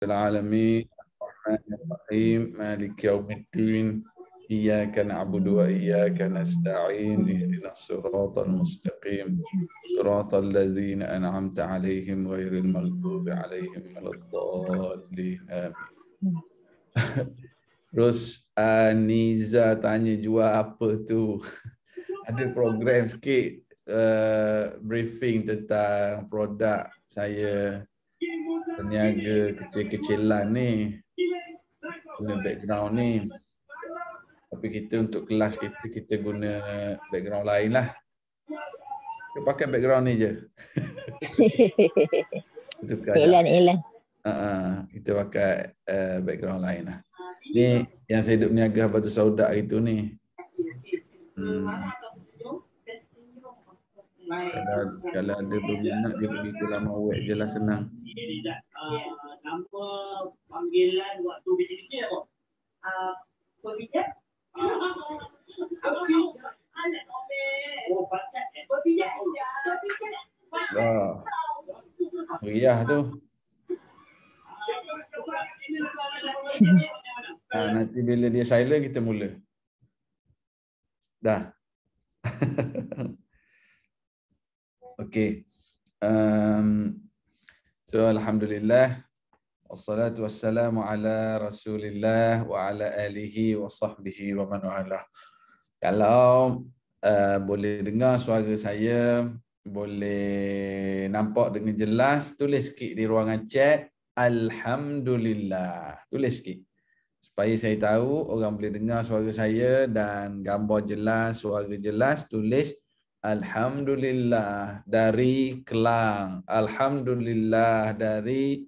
العالمين. الرحمن الرحيم. مالك يوم الدين. إياك نعبد وإياك نستعين. اهدنا الصراط المستقيم. صراط الذين أنعمت عليهم غير المغضوب عليهم ولا الضالين. آمين. Terus Aniza tanya jual apa tu? Ada program sikit uh, briefing tentang produk saya. Peniaga kecil-kecilan ni. Guna background ni. Tapi kita untuk kelas kita kita guna background lain lah. Kita pakai background ni je. Elan, elan. Uh, kita pakai uh, background lain lah. Ni yang saya duduk niaga batu saudak itu ni. Hmm. Kalau, kalau ada berminat dia pergi ke laman web je lah senang panggilan waktu kecil-kecil apa? Uh, Pepijat? Oh, Riyah tu. Ha, nanti bila dia silent kita mula. Dah. Okey. Um, so alhamdulillah wassalatu wassalamu ala Rasulillah wa ala alihi wa sahbihi wa man wala. Kalau uh, boleh dengar suara saya, boleh nampak dengan jelas, tulis sikit di ruangan chat alhamdulillah. Tulis sikit. Supaya saya tahu orang boleh dengar suara saya dan gambar jelas, suara jelas, tulis Alhamdulillah dari Kelang. Alhamdulillah dari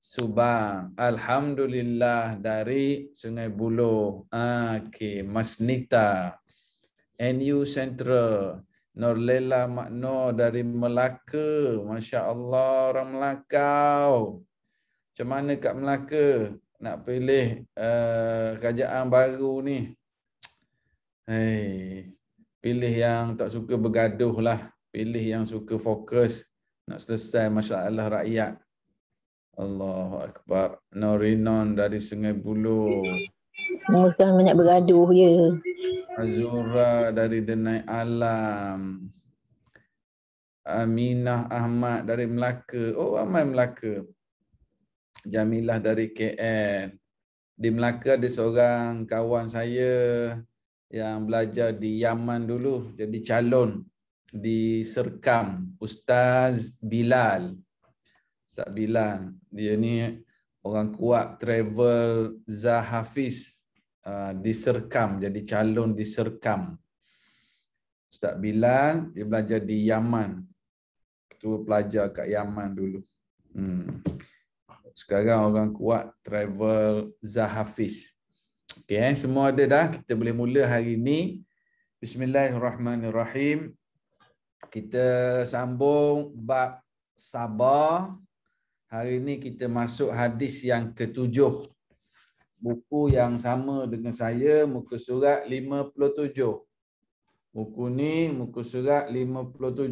Subang. Alhamdulillah dari Sungai Buloh. Okey, Masnita. NU Central. Norlela Makno dari Melaka. Masya Allah orang Melakau. Macam mana kat Melaka nak pilih uh, kerajaan baru ni? Hei, pilih yang tak suka bergaduh lah. Pilih yang suka fokus nak selesai masalah rakyat. Allahu Akbar. Norinon dari Sungai Buloh. Semua kan banyak bergaduh je. Azura dari Denai Alam. Aminah Ahmad dari Melaka. Oh, ramai Melaka. Jamilah dari KL. Di Melaka ada seorang kawan saya yang belajar di Yaman dulu. Jadi calon di Serkam. Ustaz Bilal. Ustaz Bilal. Dia ni orang kuat travel Zahafiz uh, di Serkam. Jadi calon di Serkam. Ustaz Bilal, dia belajar di Yaman. Ketua pelajar kat Yaman dulu. Hmm. Sekarang orang kuat travel Zahafiz. Okay, eh? semua ada dah. Kita boleh mula hari ini. Bismillahirrahmanirrahim. Kita sambung bab sabar. Hari ini kita masuk hadis yang ketujuh. Buku yang sama dengan saya, muka surat 57. Buku ni, muka surat 57.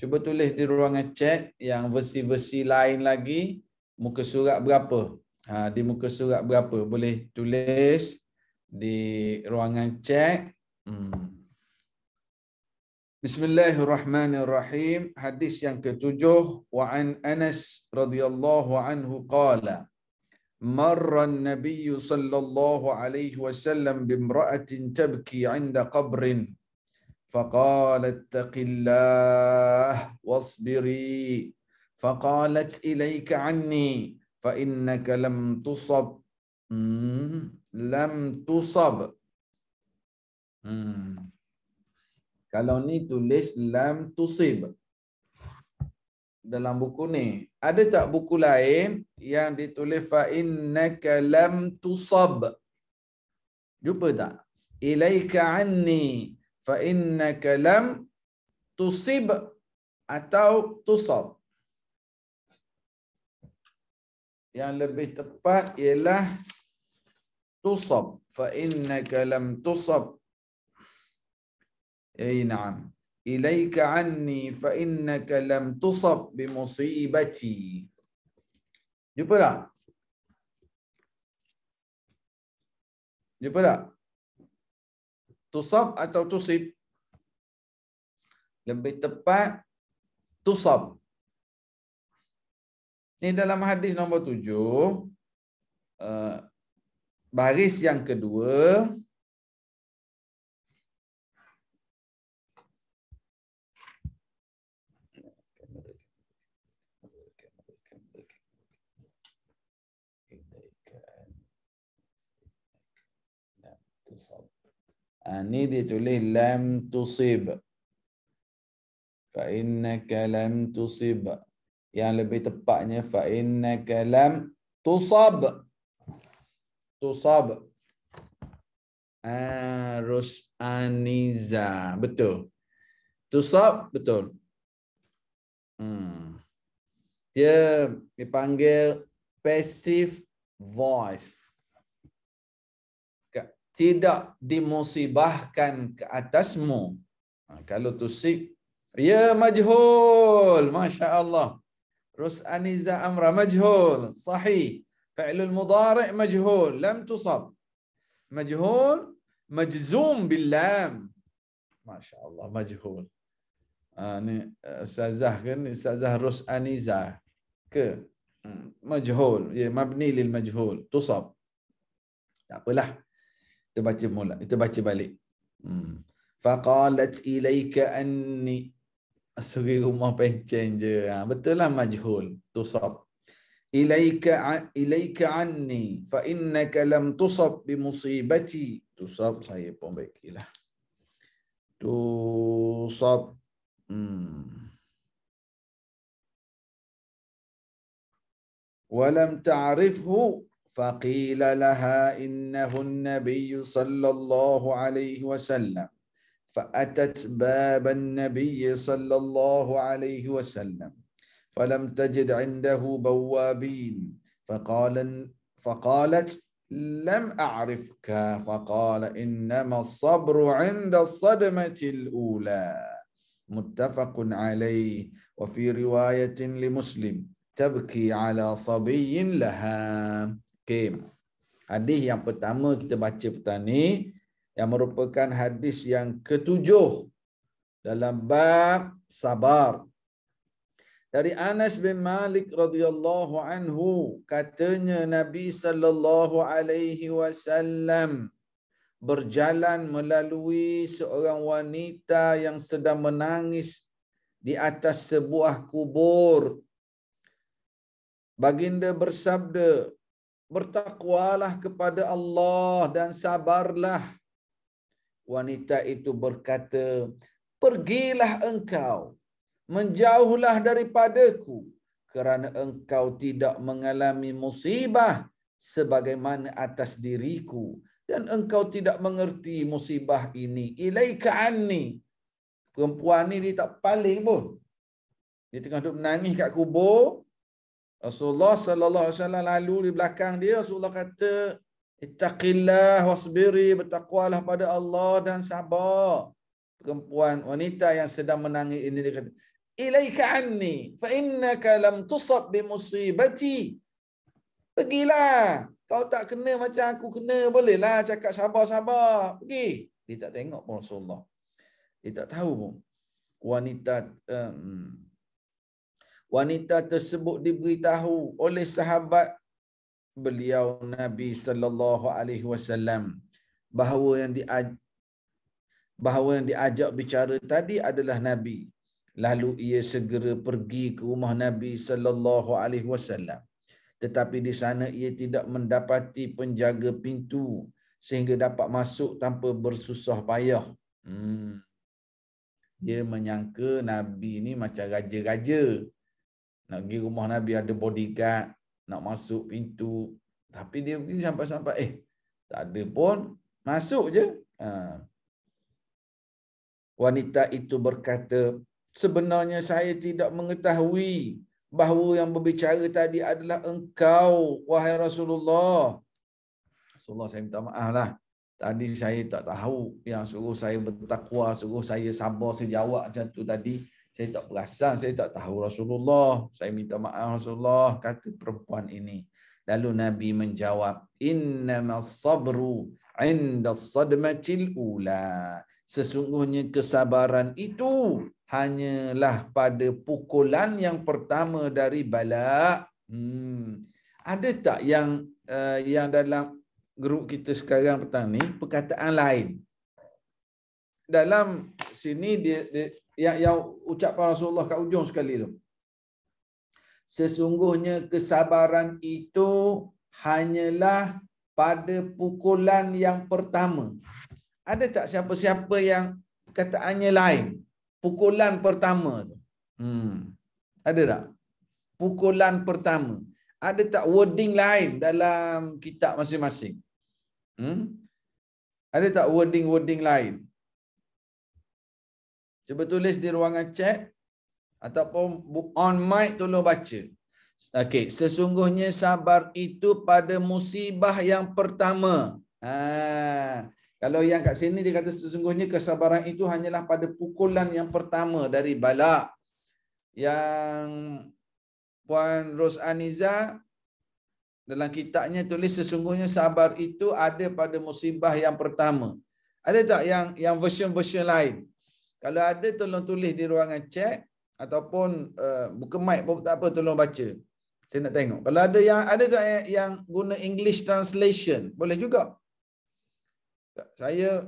Cuba tulis di ruangan chat yang versi-versi lain lagi. Muka surat berapa? Ha, di muka surat berapa? Boleh tulis di ruangan chat. Hmm. Bismillahirrahmanirrahim. Hadis yang ketujuh. Wa an Anas radhiyallahu anhu qala. Marra an-nabiy sallallahu alaihi wasallam bimra'atin tabki 'inda qabrin. فقال اتق الله واصبري فقالت إليك عني fa innaka lam tusab. Hmm. lam tusab. Hmm. kalau ni tulis lam tusib. Dalam buku ni. Ada tak buku lain yang ditulis fa innaka lam tusab? Jumpa tak? Ilaika anni fa innaka lam tusib atau tusab. Yang lebih tepat ialah tusab fa innaka lam tusab اي نعم اليك عني فانك لم تصب بمصيبتي Jumpa tak? Jumpa tak? Tusab atau tusib? Lebih tepat, tusab. Ini dalam hadis nombor tujuh, uh, baris yang kedua, Ini ah, dia tulis lam tusib. Fa innaka lam tusib. Yang lebih tepatnya fa innaka lam tusab. Tusab. Arus aniza. Betul. Tusab betul. Hmm. Dia dipanggil passive voice tidak dimusibahkan ke atasmu. Ha, kalau tusik, ya majhul. Masya Allah. Rus aniza amra majhul. Sahih. Fa'ilul mudari' majhul. Lam tusab. Majhul. Majzum billam. Masya Allah. Majhul. Ha, ni uh, Ustazah kan? Ustazah Rus aniza. Ke? Hmm, majhul. Ya, mabni lil majhul. Tusab. Tak apalah. Kita baca mula. Kita baca balik. Hmm. Faqalat ilaika anni. Suri rumah pencen je. Ha, betul lah majhul. Tusab. Ilaika, ilaika anni. Fa innaka lam tusab bimusibati. Tusab saya pun baikilah. Tusab. Hmm. Walam ta'rifhu فقيل لها إنه النبي صلى الله عليه وسلم فأتت باب النبي صلى الله عليه وسلم فلم تجد عنده بوابين. فقال فقالت لم أعرفك. فقال إنما الصبر عند الصدمة الأولى. متفق عليه. وفي رواية لمسلم تبكي على صبي لها. Okay. Hadis yang pertama kita baca petang ni yang merupakan hadis yang ketujuh dalam bab sabar. Dari Anas bin Malik radhiyallahu anhu katanya Nabi sallallahu alaihi wasallam berjalan melalui seorang wanita yang sedang menangis di atas sebuah kubur. Baginda bersabda, bertakwalah kepada Allah dan sabarlah. Wanita itu berkata, pergilah engkau, menjauhlah daripadaku, kerana engkau tidak mengalami musibah sebagaimana atas diriku dan engkau tidak mengerti musibah ini. Ilaika anni. Perempuan ni dia tak paling pun. Dia tengah duduk menangis kat kubur, Rasulullah sallallahu alaihi wasallam lalu di belakang dia Rasulullah kata ittaqillah wasbiri bertakwalah pada Allah dan sabar. Perempuan wanita yang sedang menangis ini dia kata ilaika anni fa innaka lam tusab bi musibati. Pergilah. Kau tak kena macam aku kena bolehlah cakap sabar-sabar. Pergi. Dia tak tengok pun Rasulullah. Dia tak tahu pun. Wanita um, wanita tersebut diberitahu oleh sahabat beliau Nabi sallallahu alaihi wasallam bahawa yang di bahawa yang diajak bicara tadi adalah Nabi. Lalu ia segera pergi ke rumah Nabi sallallahu alaihi wasallam. Tetapi di sana ia tidak mendapati penjaga pintu sehingga dapat masuk tanpa bersusah payah. Hmm. Dia menyangka Nabi ni macam raja-raja. Nak pergi rumah Nabi ada bodyguard, nak masuk pintu. Tapi dia pergi sampai-sampai, eh, tak ada pun, masuk je. Ha. Wanita itu berkata, sebenarnya saya tidak mengetahui bahawa yang berbicara tadi adalah engkau, wahai Rasulullah. Rasulullah, saya minta maaf lah. Tadi saya tak tahu yang suruh saya bertakwa, suruh saya sabar, saya jawab macam tu tadi. Saya tak perasan, saya tak tahu Rasulullah. Saya minta maaf Rasulullah, kata perempuan ini. Lalu Nabi menjawab, Innamas sabru inda sadmatil ula. Sesungguhnya kesabaran itu hanyalah pada pukulan yang pertama dari bala. Hmm. Ada tak yang uh, yang dalam grup kita sekarang petang ni perkataan lain? Dalam sini dia, dia yang yang ucapan Rasulullah kat ujung sekali tu. Sesungguhnya kesabaran itu hanyalah pada pukulan yang pertama. Ada tak siapa-siapa yang perkataannya lain? Pukulan pertama tu. Hmm. Ada tak? Pukulan pertama. Ada tak wording lain dalam kitab masing-masing? Hmm? Ada tak wording-wording lain? Cuba tulis di ruangan chat ataupun on mic tolong baca. Okey, sesungguhnya sabar itu pada musibah yang pertama. Ha, kalau yang kat sini dia kata sesungguhnya kesabaran itu hanyalah pada pukulan yang pertama dari bala. Yang Puan Ros Aniza dalam kitabnya tulis sesungguhnya sabar itu ada pada musibah yang pertama. Ada tak yang yang version-version lain? Kalau ada tolong tulis di ruangan chat ataupun uh, buka mic pun tak apa tolong baca. Saya nak tengok. Kalau ada yang ada tak yang, yang guna English translation, boleh juga. Saya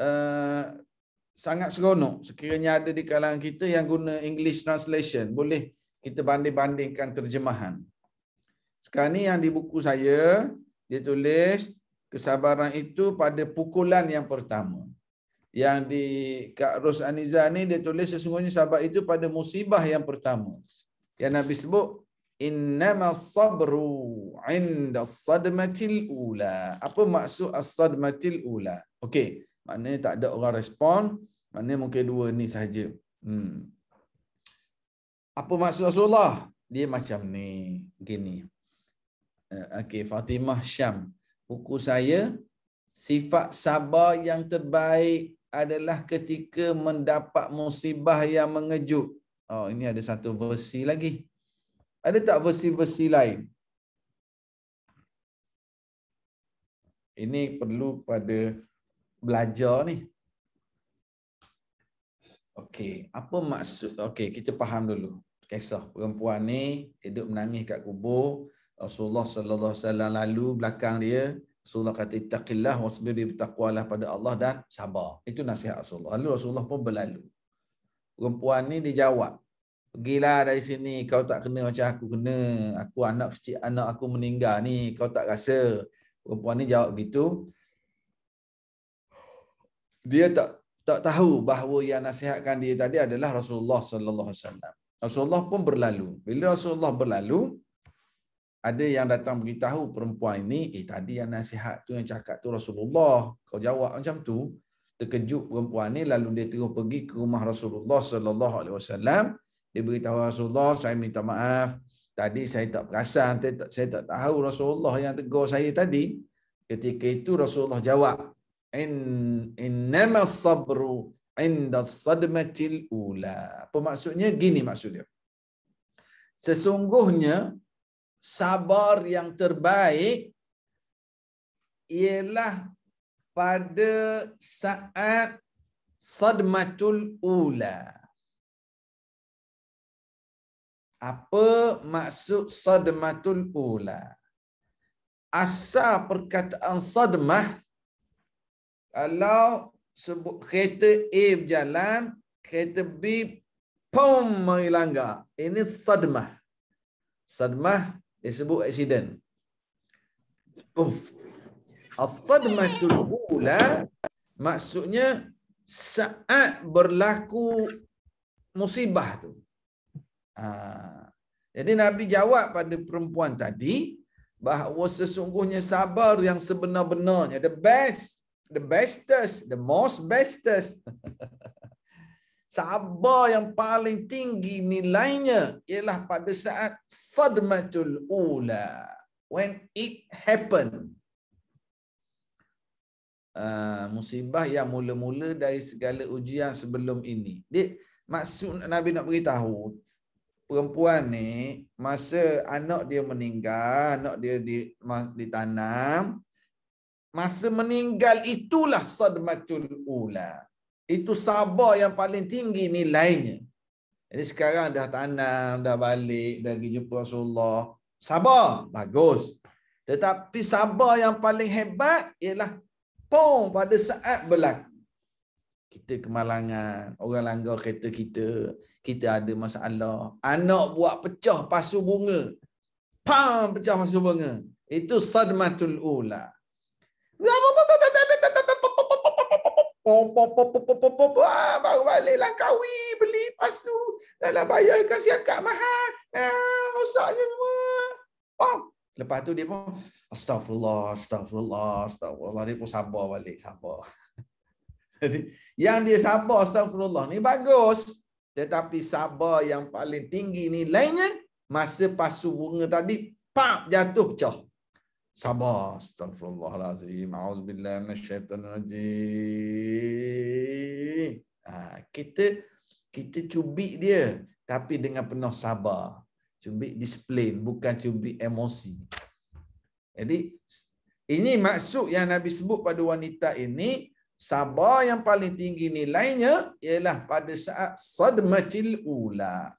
uh, sangat seronok sekiranya ada di kalangan kita yang guna English translation, boleh kita banding-bandingkan terjemahan. Sekarang ni yang di buku saya, dia tulis kesabaran itu pada pukulan yang pertama yang di Kak Ros Aniza ni dia tulis sesungguhnya sahabat itu pada musibah yang pertama. Yang Nabi sebut innama sabru inda sadmatil ula. Apa maksud as-sadmatil ula? Okey, maknanya tak ada orang respon, maknanya mungkin dua ni saja. Hmm. Apa maksud Rasulullah? Dia macam ni, gini. Eh, okey, Fatimah Syam. Buku saya sifat sabar yang terbaik adalah ketika mendapat musibah yang mengejut. Oh, ini ada satu versi lagi. Ada tak versi-versi lain? Ini perlu pada belajar ni. Okey, apa maksud? Okey, kita faham dulu. Kisah perempuan ni hidup menangis kat kubur. Rasulullah sallallahu alaihi wasallam lalu belakang dia Rasulullah kata ittaqillah wasbir bertakwalah pada Allah dan sabar. Itu nasihat Rasulullah. Lalu Rasulullah pun berlalu. Perempuan ni dijawab. Pergilah dari sini kau tak kena macam aku kena. Aku anak kecil anak aku meninggal ni kau tak rasa. Perempuan ni jawab gitu. Dia tak tak tahu bahawa yang nasihatkan dia tadi adalah Rasulullah sallallahu alaihi wasallam. Rasulullah pun berlalu. Bila Rasulullah berlalu, ada yang datang beritahu perempuan ini, eh tadi yang nasihat tu yang cakap tu Rasulullah. Kau jawab macam tu. Terkejut perempuan ni lalu dia terus pergi ke rumah Rasulullah sallallahu alaihi wasallam. Dia beritahu Rasulullah, saya minta maaf. Tadi saya tak perasan, saya tak, tahu Rasulullah yang tegur saya tadi. Ketika itu Rasulullah jawab, in innama sabru inda sadmatil ula. Apa maksudnya? Gini maksudnya. Sesungguhnya sabar yang terbaik ialah pada saat sadmatul ula. Apa maksud sadmatul ula? Asal perkataan sadmah kalau sebut kereta A berjalan, kereta B pom melanggar. Ini sadmah. Sadmah disebut accident. Uff. As-sadmatul ula maksudnya saat berlaku musibah tu. Ha. Jadi Nabi jawab pada perempuan tadi bahawa sesungguhnya sabar yang sebenar-benarnya the best the bestest the most bestest sabar yang paling tinggi nilainya ialah pada saat sadmatul ula when it happen uh, musibah yang mula-mula dari segala ujian sebelum ini dia maksud Nabi nak beritahu perempuan ni masa anak dia meninggal, anak dia di, ditanam, masa meninggal itulah sadmatul ula. Itu sabar yang paling tinggi nilainya. Jadi sekarang dah tanam, dah balik, dah pergi jumpa Rasulullah. Sabar, bagus. Tetapi sabar yang paling hebat ialah pom pada saat berlaku. Kita kemalangan, orang langgar kereta kita, kita ada masalah. Anak buat pecah pasu bunga. Pam pecah pasu bunga. Itu sadmatul ula. Pom pom pom pom pom pom pom ah, baru balik Langkawi beli pasu dalam bayar kasih akak mahal. Ah, rosaknya semua. Pom. Lepas tu dia pun astagfirullah, astagfirullah, astagfirullah dia pun sabar balik, sabar. Jadi yang dia sabar astagfirullah ni bagus. Tetapi sabar yang paling tinggi ni lainnya masa pasu bunga tadi pak jatuh pecah. Sabar. Astagfirullahalazim. Auzubillah minasyaitanirrajim. Ha, kita kita cubik dia tapi dengan penuh sabar. Cubik disiplin bukan cubik emosi. Jadi ini maksud yang Nabi sebut pada wanita ini sabar yang paling tinggi nilainya ialah pada saat sadmatil ula.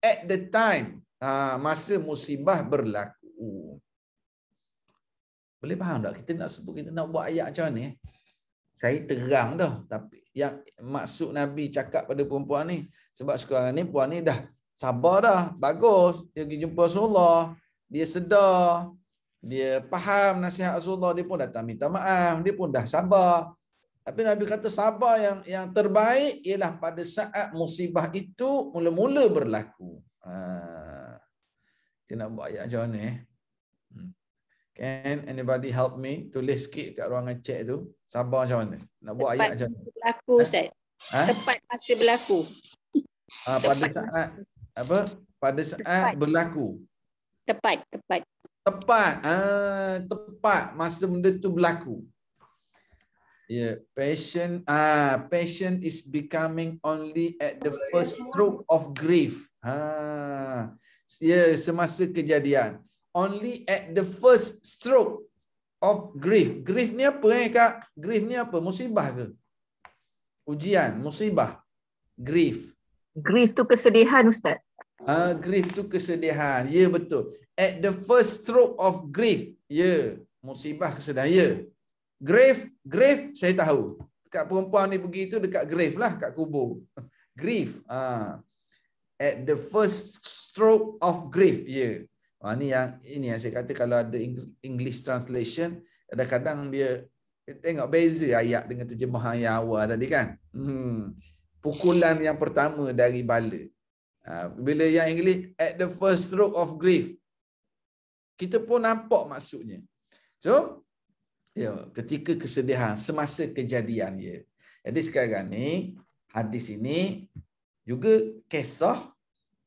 At the time ha, masa musibah berlaku. Boleh faham tak? Kita nak sebut, kita nak buat ayat macam ni. Saya terang dah. Tapi yang maksud Nabi cakap pada perempuan ni. Sebab sekarang ni perempuan ni dah sabar dah. Bagus. Dia pergi jumpa Rasulullah. Dia sedar. Dia faham nasihat Rasulullah. Dia pun datang minta maaf. Dia pun dah sabar. Tapi Nabi kata sabar yang yang terbaik ialah pada saat musibah itu mula-mula berlaku. Ha. Kita nak buat ayat macam ni. Hmm. Can anybody help me tulis sikit kat ruangan chat tu? Sabar macam mana? Nak buat tepat ayat macam mana? Berlaku Ustaz. Ha? Tepat masa berlaku. Ha, pada tepat saat apa? Pada saat tepat. berlaku. Tepat, tepat. Tepat. Ah, tepat masa benda tu berlaku. Yeah, passion ah passion is becoming only at the first stroke of grief. Ha. Ya, yeah, semasa kejadian only at the first stroke of grief. Grief ni apa eh kak? Grief ni apa? Musibah ke? Ujian, musibah. Grief. Grief tu kesedihan Ustaz. Ah, uh, grief tu kesedihan. Ya betul. At the first stroke of grief. Ya, musibah kesedihan. Ya. Grief, grief saya tahu. Dekat perempuan ni pergi tu dekat grave lah, kat kubur. grief. Ah. Uh, at the first stroke of grief. Ya. Ha, ni yang ini yang saya kata kalau ada English translation kadang-kadang dia tengok beza ayat dengan terjemahan yang awal tadi kan. Hmm. Pukulan yang pertama dari bala. Ha, bila yang English at the first stroke of grief. Kita pun nampak maksudnya. So, ya, ketika kesedihan semasa kejadian ya. Jadi sekarang ni hadis ini juga kisah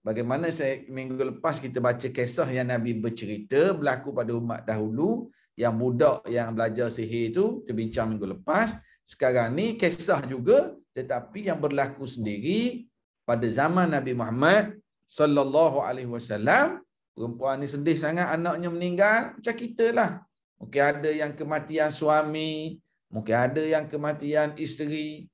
Bagaimana saya minggu lepas kita baca kisah yang Nabi bercerita berlaku pada umat dahulu yang budak yang belajar sihir itu terbincang minggu lepas. Sekarang ni kisah juga tetapi yang berlaku sendiri pada zaman Nabi Muhammad sallallahu alaihi wasallam. Perempuan ni sedih sangat anaknya meninggal macam kita lah. Mungkin ada yang kematian suami, mungkin ada yang kematian isteri,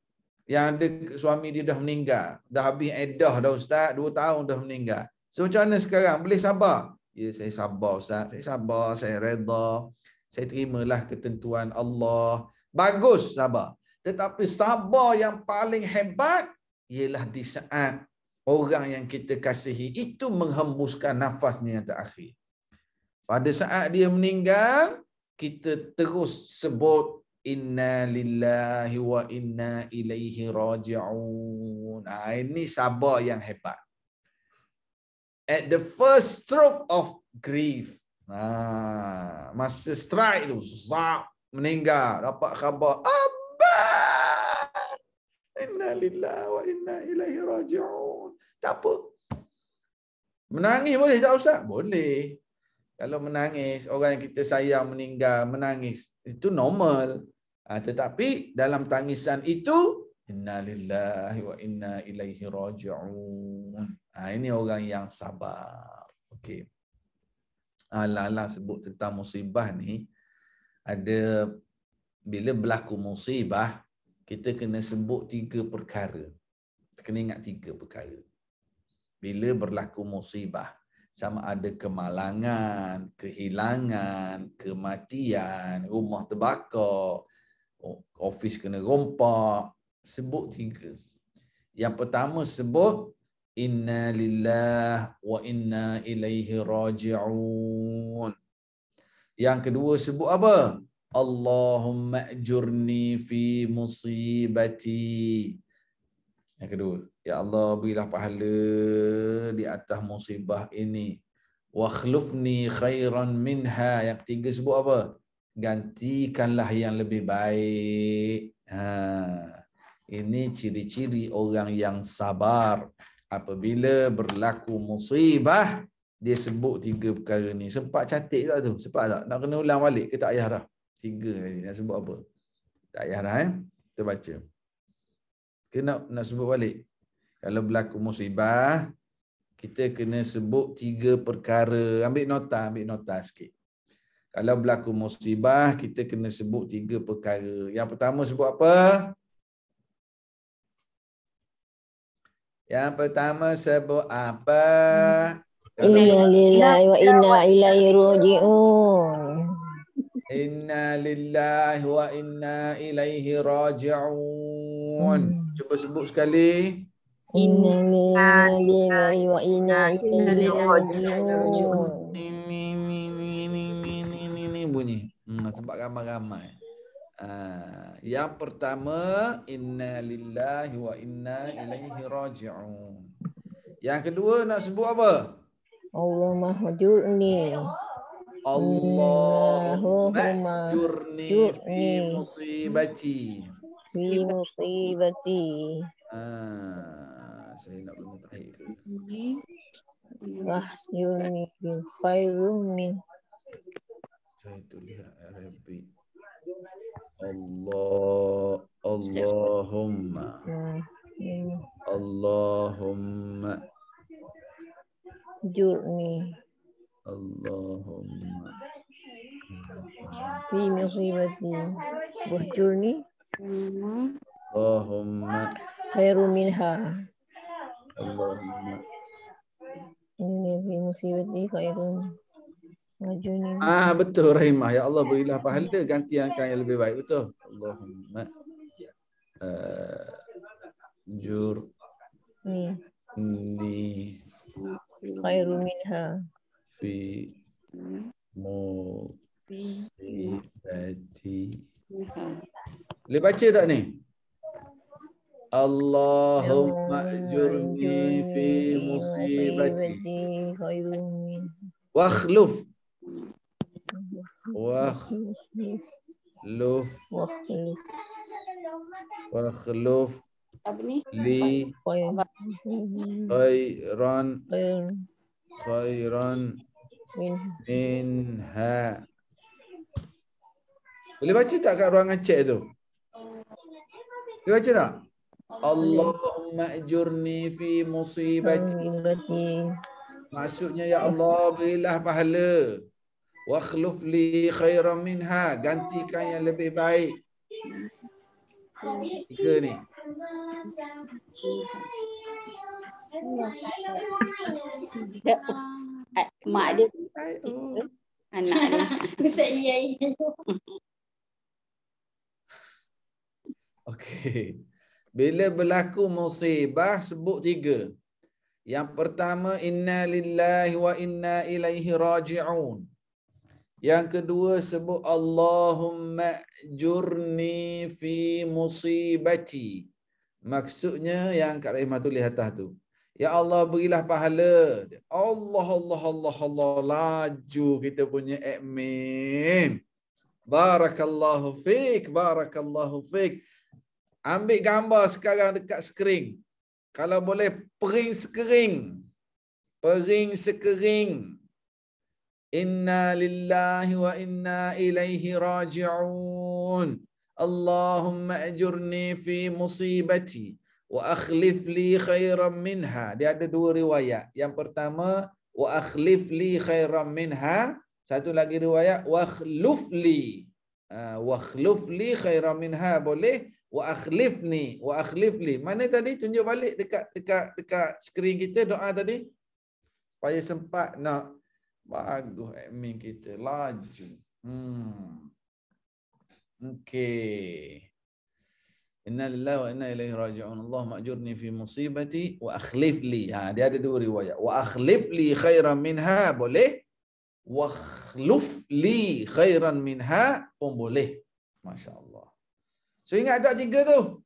yang ada suami dia dah meninggal. Dah habis edah dah Ustaz. Dua tahun dah meninggal. So macam mana sekarang? Boleh sabar? Ya saya sabar Ustaz. Saya sabar. Saya reda. Saya terimalah ketentuan Allah. Bagus sabar. Tetapi sabar yang paling hebat ialah di saat orang yang kita kasihi itu menghembuskan nafasnya yang terakhir. Pada saat dia meninggal, kita terus sebut inna lillahi wa inna ilaihi raji'un. Ha, ini sabar yang hebat. At the first stroke of grief. Ha, masa strike tu, zap, meninggal, dapat khabar, Abba! Inna lillahi wa inna ilaihi raji'un. Tak apa. Menangis boleh tak Ustaz? Boleh. Kalau menangis, orang yang kita sayang meninggal, menangis. Itu normal. Ha, tetapi dalam tangisan itu, Inna lillahi wa inna ilaihi raji'un. Ha, ini orang yang sabar. Okey. Ala-ala sebut tentang musibah ni ada bila berlaku musibah kita kena sebut tiga perkara. Kena ingat tiga perkara. Bila berlaku musibah sama ada kemalangan, kehilangan, kematian, rumah terbakar, ofis kena rompak, sebut tiga. Yang pertama sebut inna lillah wa inna ilaihi raji'un. Yang kedua sebut apa? Allahumma ajurni fi musibati. Yang kedua, ya Allah berilah pahala di atas musibah ini. Wa khlufni khairan minha. Yang ketiga sebut apa? Gantikanlah yang lebih baik. Ha. Ini ciri-ciri orang yang sabar. Apabila berlaku musibah, dia sebut tiga perkara ni. Sempat cantik tak tu? Sempat tak? Nak kena ulang balik ke tak payah dah? Tiga ni. Nak sebut apa? Tak payah dah eh? Kita baca. Kena nak sebut balik. Kalau berlaku musibah, kita kena sebut tiga perkara. Ambil nota, ambil nota sikit. Kalau berlaku musibah, kita kena sebut tiga perkara. Yang pertama sebut apa? Yang pertama sebut apa? Inna lillahi wa inna ilaihi raji'un. Inna lillahi wa inna ilaihi raji'un. Cuba sebut sekali. Inna lillahi wa inna ilaihi raji'un. Hmm, sebab ramai-ramai. Uh, yang pertama inna lillahi wa inna ilaihi raji'un. Yang kedua nak sebut apa? Allah mahjurni. Allah mahjurni fi musibati. Fi musibati. Ah, saya nak guna tahir? Mahjurni bi khairum min. Saya tu Arabic. Allah Allahumma. Allahumma. Jurni. Allahumma. Fi musibati wahjurni Allahumma. Khairu minha. Allahumma. Ini fi musibati khairun Ah betul Rahimah. Ya Allah berilah pahala ganti yang yang lebih baik. Betul. Allahumma. Uh, jur. Ni. Ni. Khairu minha. Fi musibati boleh baca tak ni? Allahumma ajurni fi musibati. khairu min wakhluf khair khairan khair khairan min minha. Boleh baca tak kat ruangan chat tu? Boleh baca tak? Allahumma ajurni fi musibati. Musibati maksudnya ya Allah berilah pahala wa khluf li khairan minha gantikan yang lebih baik tiga ni mak dia anak dia Ustaz ya Okey. Bila berlaku musibah sebut tiga. Yang pertama inna lillahi wa inna ilaihi raji'un. Yang kedua sebut Allahumma jurni fi musibati. Maksudnya yang Kak Rahimah tulis atas tu. Ya Allah berilah pahala. Allah Allah Allah Allah laju kita punya admin. Barakallahu fik, barakallahu fik. Ambil gambar sekarang dekat skrin. Kalau boleh pering skrin. Pering skrin. Inna lillahi wa inna ilaihi raji'un. Allahumma ajurni fi musibati wa akhlif li khairan minha. Dia ada dua riwayat. Yang pertama, wa akhlif li khairan minha. Satu lagi riwayat, wa akhluf li. Uh, wa akhluf li khairan minha boleh. Wa akhlif ni. Wa akhlif li. Mana tadi? Tunjuk balik dekat dekat dekat skrin kita doa tadi. Supaya sempat nak bagus admin kita. Laju. Hmm. Okay. Inna lillahi wa inna ilaihi raji'un. Allah ma'jurni fi musibati wa akhlif li. Ha, dia ada dua riwayat. Wa akhlif li khairan minha boleh. Wa akhluf li khairan minha pun boleh. Masya Allah. So ingat tak tiga tu?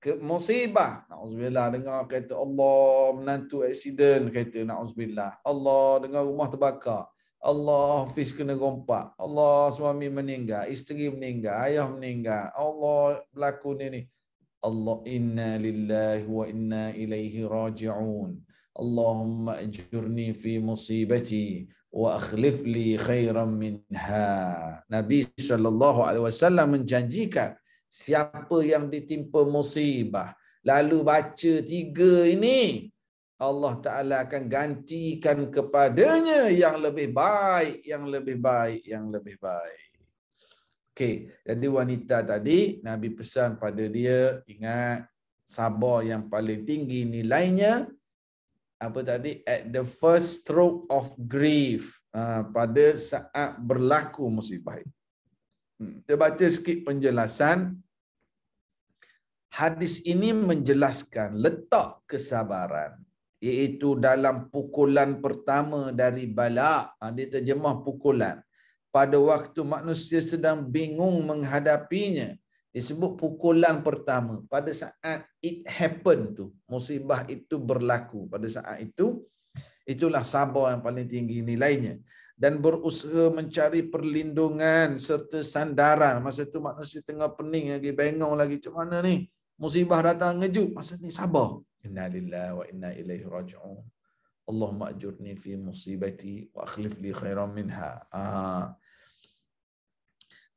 Ke musibah. Na'udzubillah dengar kata Allah menantu aksiden. Kata na'udzubillah. Allah dengar rumah terbakar. Allah Hafiz kena rompak. Allah suami meninggal, isteri meninggal, ayah meninggal. Allah berlaku ni ni. Allah inna lillahi wa inna ilaihi raji'un. Allahumma ajurni fi musibati wa akhlif li khairan minha. Nabi sallallahu alaihi wasallam menjanjikan siapa yang ditimpa musibah lalu baca tiga ini Allah Ta'ala akan gantikan kepadanya yang lebih baik, yang lebih baik, yang lebih baik. Okey, jadi wanita tadi, Nabi pesan pada dia, ingat, sabar yang paling tinggi nilainya, apa tadi, at the first stroke of grief, uh, pada saat berlaku musibah itu. Hmm, kita baca sikit penjelasan. Hadis ini menjelaskan letak kesabaran iaitu dalam pukulan pertama dari bala. Ha, dia terjemah pukulan. Pada waktu manusia sedang bingung menghadapinya disebut pukulan pertama. Pada saat it happen tu musibah itu berlaku. Pada saat itu itulah sabar yang paling tinggi nilainya dan berusaha mencari perlindungan serta sandaran masa tu manusia tengah pening lagi bengong lagi macam mana ni musibah datang ngejut masa ni sabar Inna lillahi wa inna ilaihi raji'un. Allahumma ajurni fi musibati wa akhlif li khairan minha. Ah.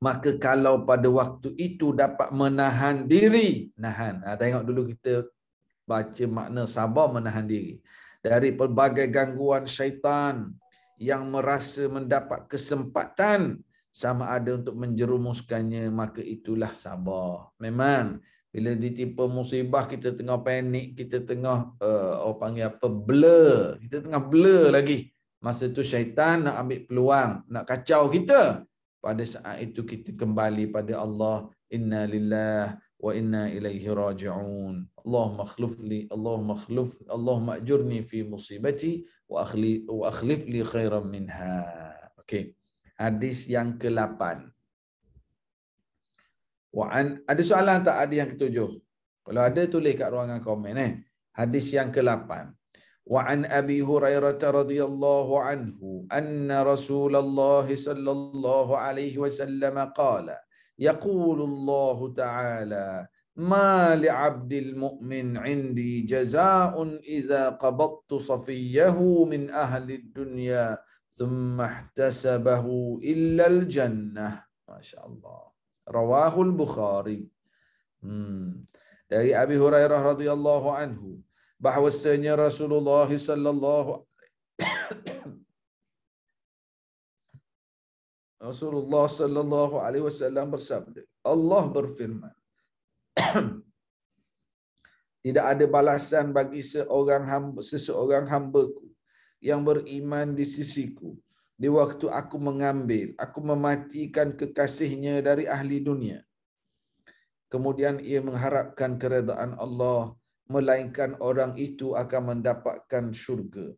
Maka kalau pada waktu itu dapat menahan diri, nahan. Ah, tengok dulu kita baca makna sabar menahan diri. Dari pelbagai gangguan syaitan yang merasa mendapat kesempatan sama ada untuk menjerumuskannya, maka itulah sabar. Memang bila ditimpa musibah kita tengah panik kita tengah uh, orang panggil apa blur. Kita tengah blur lagi. Masa tu syaitan nak ambil peluang nak kacau kita. Pada saat itu kita kembali pada Allah inna lillah raji'un Allah makhluf li Allah makhluf Allah majurni fi musibati wa akhli wa akhlif li khairan minha okey hadis yang ke-8 Wa an ada soalan tak ada yang ketujuh? Kalau ada tulis kat ruangan komen eh. Hadis yang ke-8. Wa an Abi Hurairah radhiyallahu anhu anna Rasulullah sallallahu alaihi wasallam qala يقول الله تعالى ما لعبد المؤمن عندي جزاء إذا قبضت صفيه من أهل الدنيا ثم احتسبه إلا الجنة ما شاء الله Rawahul Bukhari. Hmm. Dari Abi Hurairah radhiyallahu anhu bahwasanya Rasulullah sallallahu Rasulullah sallallahu alaihi wasallam bersabda, Allah berfirman, Tidak ada balasan bagi seorang hamba, seseorang hambaku yang beriman di sisiku di waktu aku mengambil, aku mematikan kekasihnya dari ahli dunia. Kemudian ia mengharapkan keredaan Allah, melainkan orang itu akan mendapatkan syurga.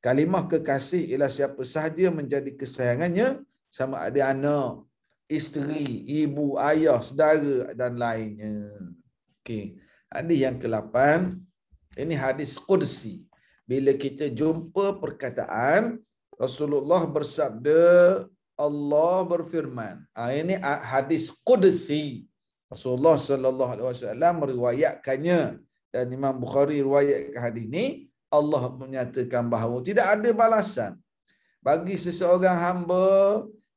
Kalimah kekasih ialah siapa sahaja menjadi kesayangannya, sama ada anak, isteri, ibu, ayah, saudara dan lainnya. Okey. Hadis yang ke-8, ini hadis Qudsi. Bila kita jumpa perkataan, Rasulullah bersabda Allah berfirman. Ha, ini hadis qudsi. Rasulullah sallallahu alaihi wasallam meriwayatkannya dan Imam Bukhari riwayatkan hadis ini Allah menyatakan bahawa tidak ada balasan bagi seseorang hamba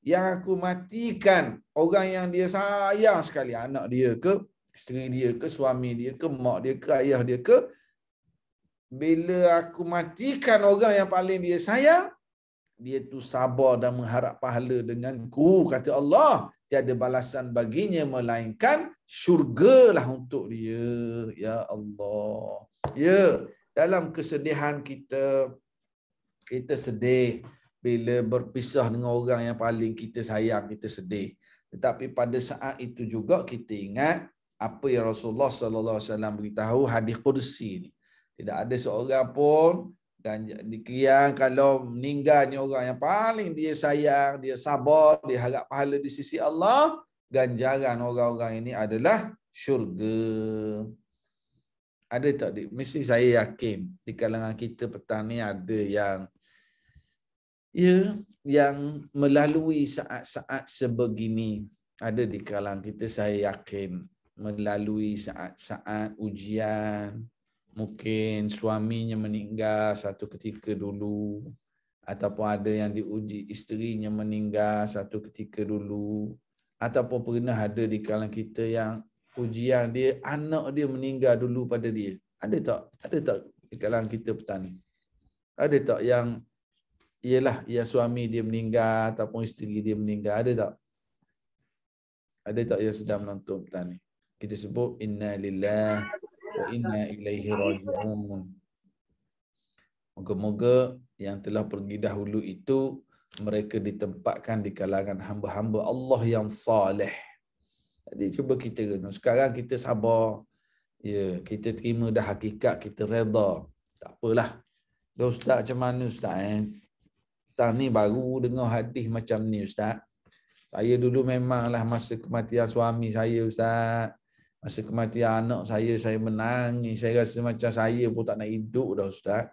yang aku matikan orang yang dia sayang sekali. Anak dia ke isteri dia ke suami dia ke mak dia ke ayah dia ke. Bila aku matikan orang yang paling dia sayang dia tu sabar dan mengharap pahala denganku kata Allah. Tiada balasan baginya melainkan syurgalah untuk dia. Ya Allah. Ya dalam kesedihan kita kita sedih bila berpisah dengan orang yang paling kita sayang kita sedih tetapi pada saat itu juga kita ingat apa yang Rasulullah sallallahu alaihi wasallam beritahu hadis qudsi ni tidak ada seorang pun dan dikira kalau meninggalnya orang yang paling dia sayang, dia sabar, dia harap pahala di sisi Allah, ganjaran orang-orang ini adalah syurga. Ada tak? Mesti saya yakin di kalangan kita petang ni ada yang ya yang melalui saat-saat sebegini. Ada di kalangan kita saya yakin melalui saat-saat ujian, mungkin suaminya meninggal satu ketika dulu ataupun ada yang diuji isterinya meninggal satu ketika dulu ataupun pernah ada di kalangan kita yang ujian dia anak dia meninggal dulu pada dia. Ada tak? Ada tak di kalangan kita petani? Ada tak yang ialah ya suami dia meninggal ataupun isteri dia meninggal ada tak ada tak yang sedang menonton petani kita sebut inna lillahi wa inna ilaihi raji'un. Moga-moga yang telah pergi dahulu itu mereka ditempatkan di kalangan hamba-hamba Allah yang saleh. Jadi cuba kita renung. Sekarang kita sabar. Ya, kita terima dah hakikat, kita reda. Tak apalah. Ustaz macam mana ustaz eh? Tang ni baru dengar hadis macam ni ustaz. Saya dulu memanglah masa kematian suami saya ustaz. Masa kematian anak saya, saya menangis. Saya rasa macam saya pun tak nak hidup dah Ustaz.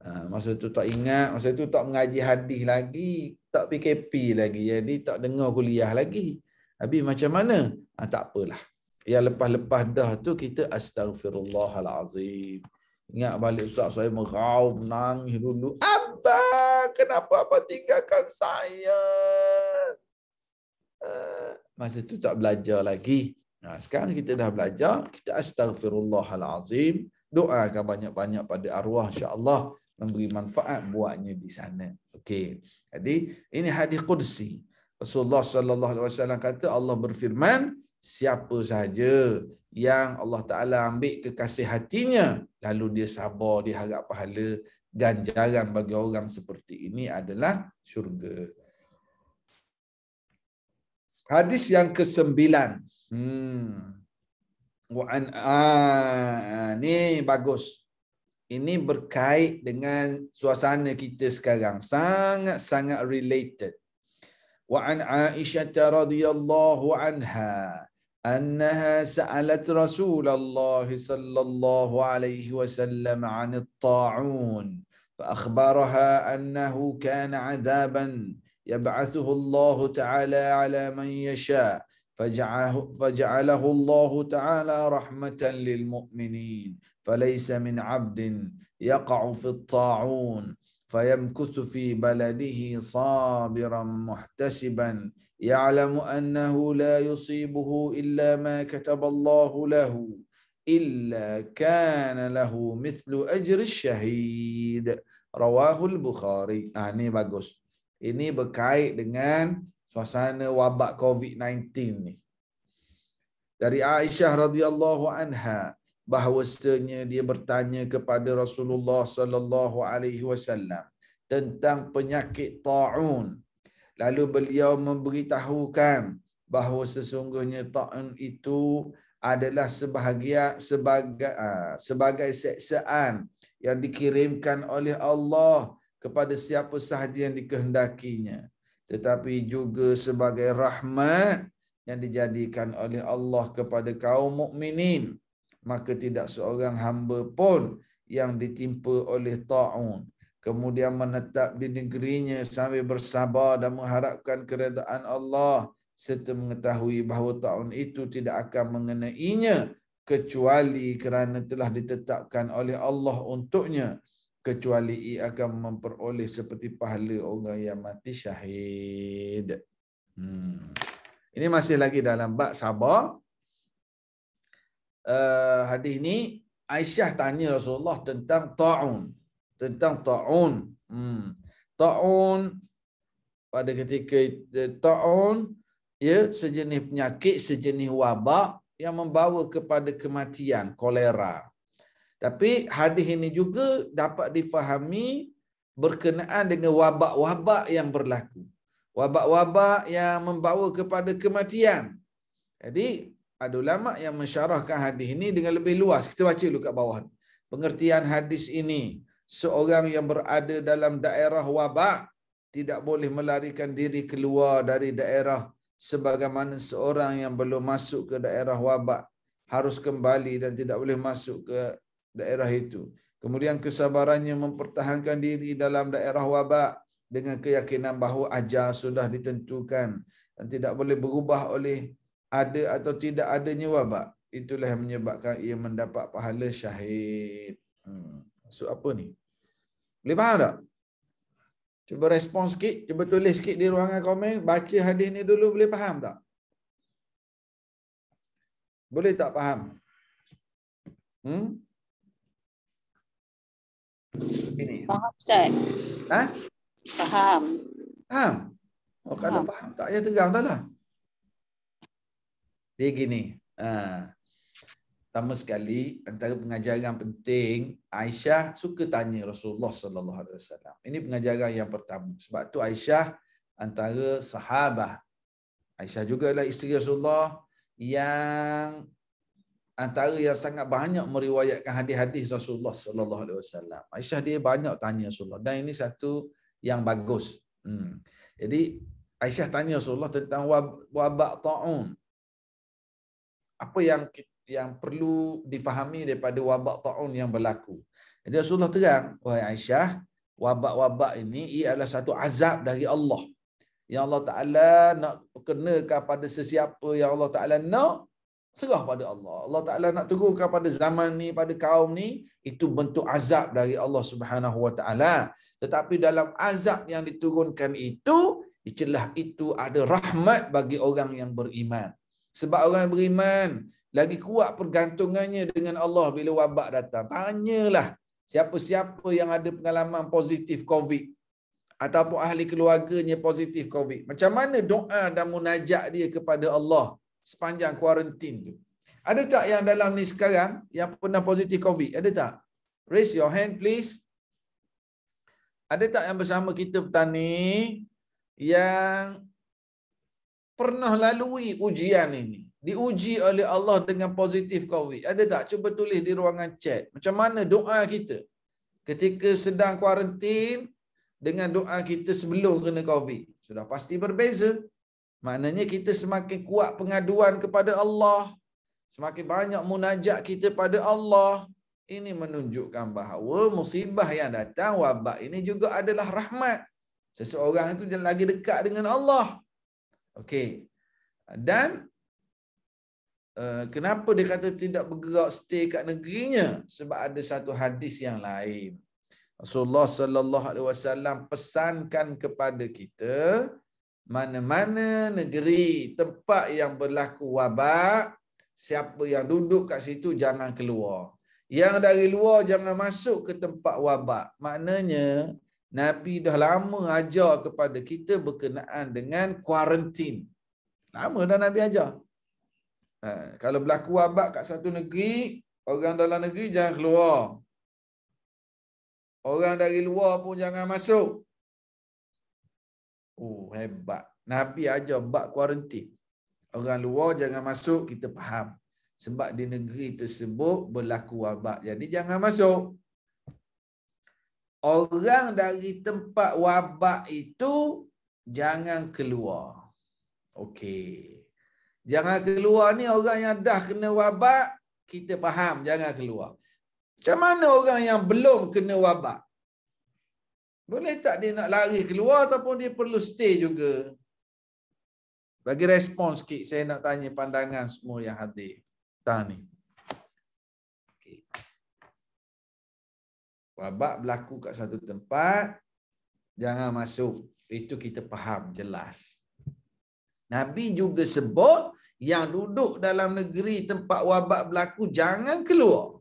Ha, masa tu tak ingat, masa tu tak mengaji hadis lagi. Tak PKP lagi. Jadi tak dengar kuliah lagi. Habis macam mana? Ha, tak apalah. Yang lepas-lepas dah tu kita astagfirullahalazim. Ingat balik Ustaz saya merau, menangis dulu. Abang, kenapa apa tinggalkan saya? Uh, masa tu tak belajar lagi. Nah, sekarang kita dah belajar, kita astaghfirullahalazim, doakan banyak-banyak pada arwah insya-Allah memberi manfaat buatnya di sana. Okey. Jadi ini hadis qudsi. Rasulullah sallallahu alaihi wasallam kata Allah berfirman, siapa sahaja yang Allah Taala ambil kekasih hatinya lalu dia sabar, dia harap pahala, ganjaran bagi orang seperti ini adalah syurga. Hadis yang kesembilan. Hmm. Wa'an ah, ni bagus. Ini berkait dengan suasana kita sekarang. Sangat-sangat related. Wa'an Aisyah radhiyallahu anha أنها سألت رسول الله صلى الله عليه وسلم عن الطاعون فأخبرها أنه كان عذابا يبعثه الله تعالى على من يشاء فجعله الله تعالى رحمة للمؤمنين فليس من عبد يقع في الطاعون فيمكث في بلده صابرا محتسبا يعلم أنه لا يصيبه إلا ما كتب الله له إلا كان له مثل أجر الشهيد رواه البخاري يعني bagus ini berkait dengan suasana wabak COVID-19 ni. Dari Aisyah radhiyallahu anha bahawasanya dia bertanya kepada Rasulullah sallallahu alaihi wasallam tentang penyakit taun. Lalu beliau memberitahukan bahawa sesungguhnya taun itu adalah sebahagia sebagai ah, sebagai seksaan yang dikirimkan oleh Allah kepada siapa sahaja yang dikehendakinya. Tetapi juga sebagai rahmat yang dijadikan oleh Allah kepada kaum mukminin. Maka tidak seorang hamba pun yang ditimpa oleh taun kemudian menetap di negerinya sambil bersabar dan mengharapkan keredaan Allah serta mengetahui bahawa taun itu tidak akan mengenainya kecuali kerana telah ditetapkan oleh Allah untuknya kecuali ia akan memperoleh seperti pahala orang yang mati syahid. Hmm. Ini masih lagi dalam bab sabar. Uh, hadis ini Aisyah tanya Rasulullah tentang ta'un. Tentang ta'un. Hmm. Ta'un pada ketika ta'un ya sejenis penyakit, sejenis wabak yang membawa kepada kematian, kolera. Tapi hadis ini juga dapat difahami berkenaan dengan wabak-wabak yang berlaku. Wabak-wabak yang membawa kepada kematian. Jadi, ada ulama yang mensyarahkan hadis ini dengan lebih luas. Kita baca dulu kat bawah. Pengertian hadis ini, seorang yang berada dalam daerah wabak tidak boleh melarikan diri keluar dari daerah sebagaimana seorang yang belum masuk ke daerah wabak harus kembali dan tidak boleh masuk ke daerah itu. Kemudian kesabarannya mempertahankan diri dalam daerah wabak dengan keyakinan bahawa ajar sudah ditentukan dan tidak boleh berubah oleh ada atau tidak adanya wabak. Itulah yang menyebabkan ia mendapat pahala syahid. Hmm. Maksud apa ni? Boleh faham tak? Cuba respon sikit, cuba tulis sikit di ruangan komen, baca hadis ni dulu boleh faham tak? Boleh tak faham? Hmm? Ini. Faham, Ustaz. Ha? Faham. Faham? Oh, kalau faham, tak payah tegang dah lah. Dia gini. Ha. Pertama sekali, antara pengajaran penting, Aisyah suka tanya Rasulullah sallallahu alaihi wasallam. Ini pengajaran yang pertama. Sebab tu Aisyah antara sahabat. Aisyah juga adalah isteri Rasulullah yang antara yang sangat banyak meriwayatkan hadis-hadis Rasulullah sallallahu alaihi wasallam. Aisyah dia banyak tanya Rasulullah dan ini satu yang bagus. Hmm. Jadi Aisyah tanya Rasulullah tentang wabak taun. Apa yang kita yang perlu difahami daripada wabak taun yang berlaku. Jadi Rasulullah terang, wahai Aisyah, wabak-wabak ini ia adalah satu azab dari Allah. Yang Allah Taala nak kenakan pada sesiapa yang Allah Taala nak serah pada Allah. Allah Taala nak turunkan pada zaman ni, pada kaum ni, itu bentuk azab dari Allah Subhanahu Wa Taala. Tetapi dalam azab yang diturunkan itu, itulah itu ada rahmat bagi orang yang beriman. Sebab orang yang beriman, lagi kuat pergantungannya dengan Allah bila wabak datang. Tanyalah siapa-siapa yang ada pengalaman positif COVID ataupun ahli keluarganya positif COVID. Macam mana doa dan munajat dia kepada Allah sepanjang kuarantin tu? Ada tak yang dalam ni sekarang yang pernah positif COVID? Ada tak? Raise your hand please. Ada tak yang bersama kita petani yang pernah lalui ujian ini? Diuji oleh Allah dengan positif COVID. Ada tak? Cuba tulis di ruangan chat. Macam mana doa kita ketika sedang kuarantin dengan doa kita sebelum kena COVID. Sudah pasti berbeza. Maknanya kita semakin kuat pengaduan kepada Allah. Semakin banyak munajat kita pada Allah. Ini menunjukkan bahawa musibah yang datang, wabak ini juga adalah rahmat. Seseorang itu lagi dekat dengan Allah. Okey. Dan kenapa dia kata tidak bergerak stay kat negerinya? Sebab ada satu hadis yang lain. Rasulullah sallallahu alaihi wasallam pesankan kepada kita mana-mana negeri tempat yang berlaku wabak siapa yang duduk kat situ jangan keluar. Yang dari luar jangan masuk ke tempat wabak. Maknanya Nabi dah lama ajar kepada kita berkenaan dengan kuarantin. Lama dah Nabi ajar Ha, kalau berlaku wabak kat satu negeri, orang dalam negeri jangan keluar. Orang dari luar pun jangan masuk. Oh, hebat. Nabi ajar bak kuarantin. Orang luar jangan masuk, kita faham. Sebab di negeri tersebut berlaku wabak. Jadi jangan masuk. Orang dari tempat wabak itu jangan keluar. Okey. Jangan keluar ni orang yang dah kena wabak, kita faham jangan keluar. Macam mana orang yang belum kena wabak? Boleh tak dia nak lari keluar ataupun dia perlu stay juga? Bagi respon sikit, saya nak tanya pandangan semua yang hadir. Tanya ni. Wabak berlaku kat satu tempat, jangan masuk. Itu kita faham jelas. Nabi juga sebut yang duduk dalam negeri tempat wabak berlaku jangan keluar.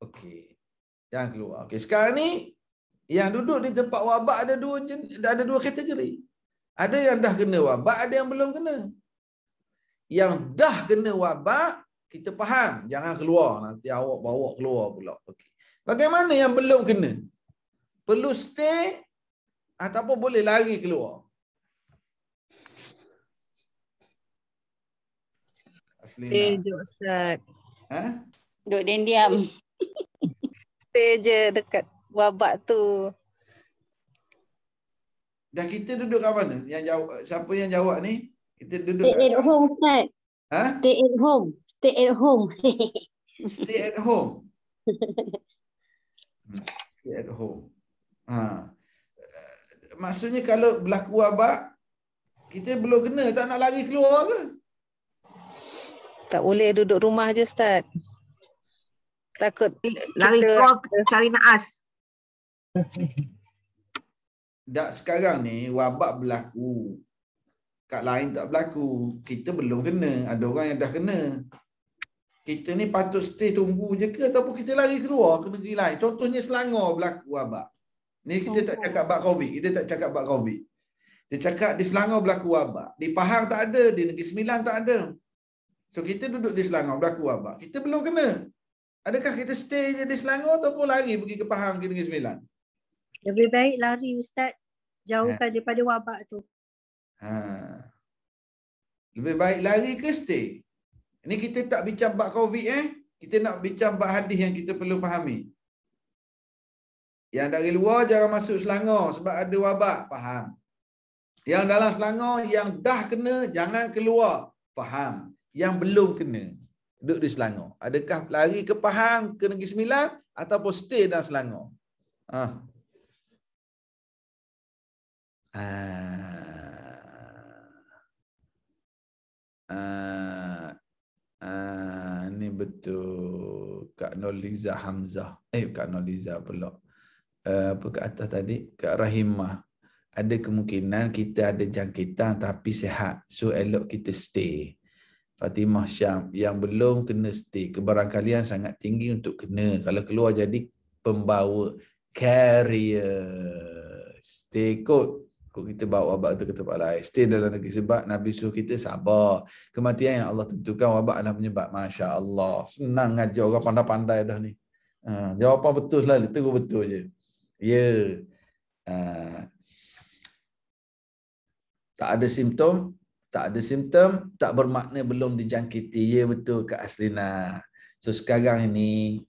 Okey. Jangan keluar. Okey, sekarang ni yang duduk di tempat wabak ada dua ada dua kategori. Ada yang dah kena wabak, ada yang belum kena. Yang dah kena wabak, kita faham. Jangan keluar. Nanti awak bawa keluar pula. Okay. Bagaimana yang belum kena? Perlu stay ataupun boleh lari keluar? Stay je Ustaz. Ha? Duduk diam-diam. Stay je dekat wabak tu. Dah kita duduk kat mana? Yang jawab siapa yang jawab ni? Kita duduk Stay at home Ustaz. Ha? Stay at home. Stay at home. Stay at home. Stay at home. Ha. Maksudnya kalau berlaku wabak, kita belum kena, tak nak lari keluar ke? Tak boleh duduk rumah je Ustaz. Takut lari keluar cari naas. tak sekarang ni wabak berlaku. Kat lain tak berlaku. Kita belum kena. Ada orang yang dah kena. Kita ni patut stay tunggu je ke ataupun kita lari keluar ke negeri lain. Contohnya Selangor berlaku wabak. Ni kita tak cakap bab COVID. Kita tak cakap bab COVID. Kita cakap di Selangor berlaku wabak. Di Pahang tak ada. Di Negeri Sembilan tak ada. So kita duduk di Selangor berlaku wabak. Kita belum kena. Adakah kita stay je di Selangor ataupun lari pergi ke Pahang ke Negeri Sembilan? Lebih baik lari Ustaz. Jauhkan ha. daripada wabak tu. Ha. Lebih baik lari ke stay? Ini kita tak bincang bab COVID eh. Kita nak bincang bab hadis yang kita perlu fahami. Yang dari luar jangan masuk Selangor sebab ada wabak. Faham. Yang dalam Selangor yang dah kena jangan keluar. Faham. Yang belum kena. Duduk di Selangor. Adakah lari ke Pahang, ke Negeri Sembilan ataupun stay dalam Selangor? Ah. Ah. Ah. Ah. Ini betul. Kak Noliza Hamzah. Eh, Kak Noliza pula. Uh, apa kat atas tadi? Kak Rahimah. Ada kemungkinan kita ada jangkitan tapi sehat. So, elok kita stay. Fatimah Syam yang belum kena stay. Kebarangkalian sangat tinggi untuk kena. Kalau keluar jadi pembawa carrier. Stay kot. Kau kita bawa wabak itu ke tempat lain. Stay dalam negeri sebab Nabi suruh kita sabar. Kematian yang Allah tentukan wabak adalah penyebab. Masya Allah. Senang ngajar orang pandai-pandai dah ni. Ha, jawapan betul selalu. Itu betul je. Ya. Yeah. Ha. Tak ada simptom. Tak ada simptom. Tak bermakna belum dijangkiti. Ya betul Kak Aslina. So sekarang ini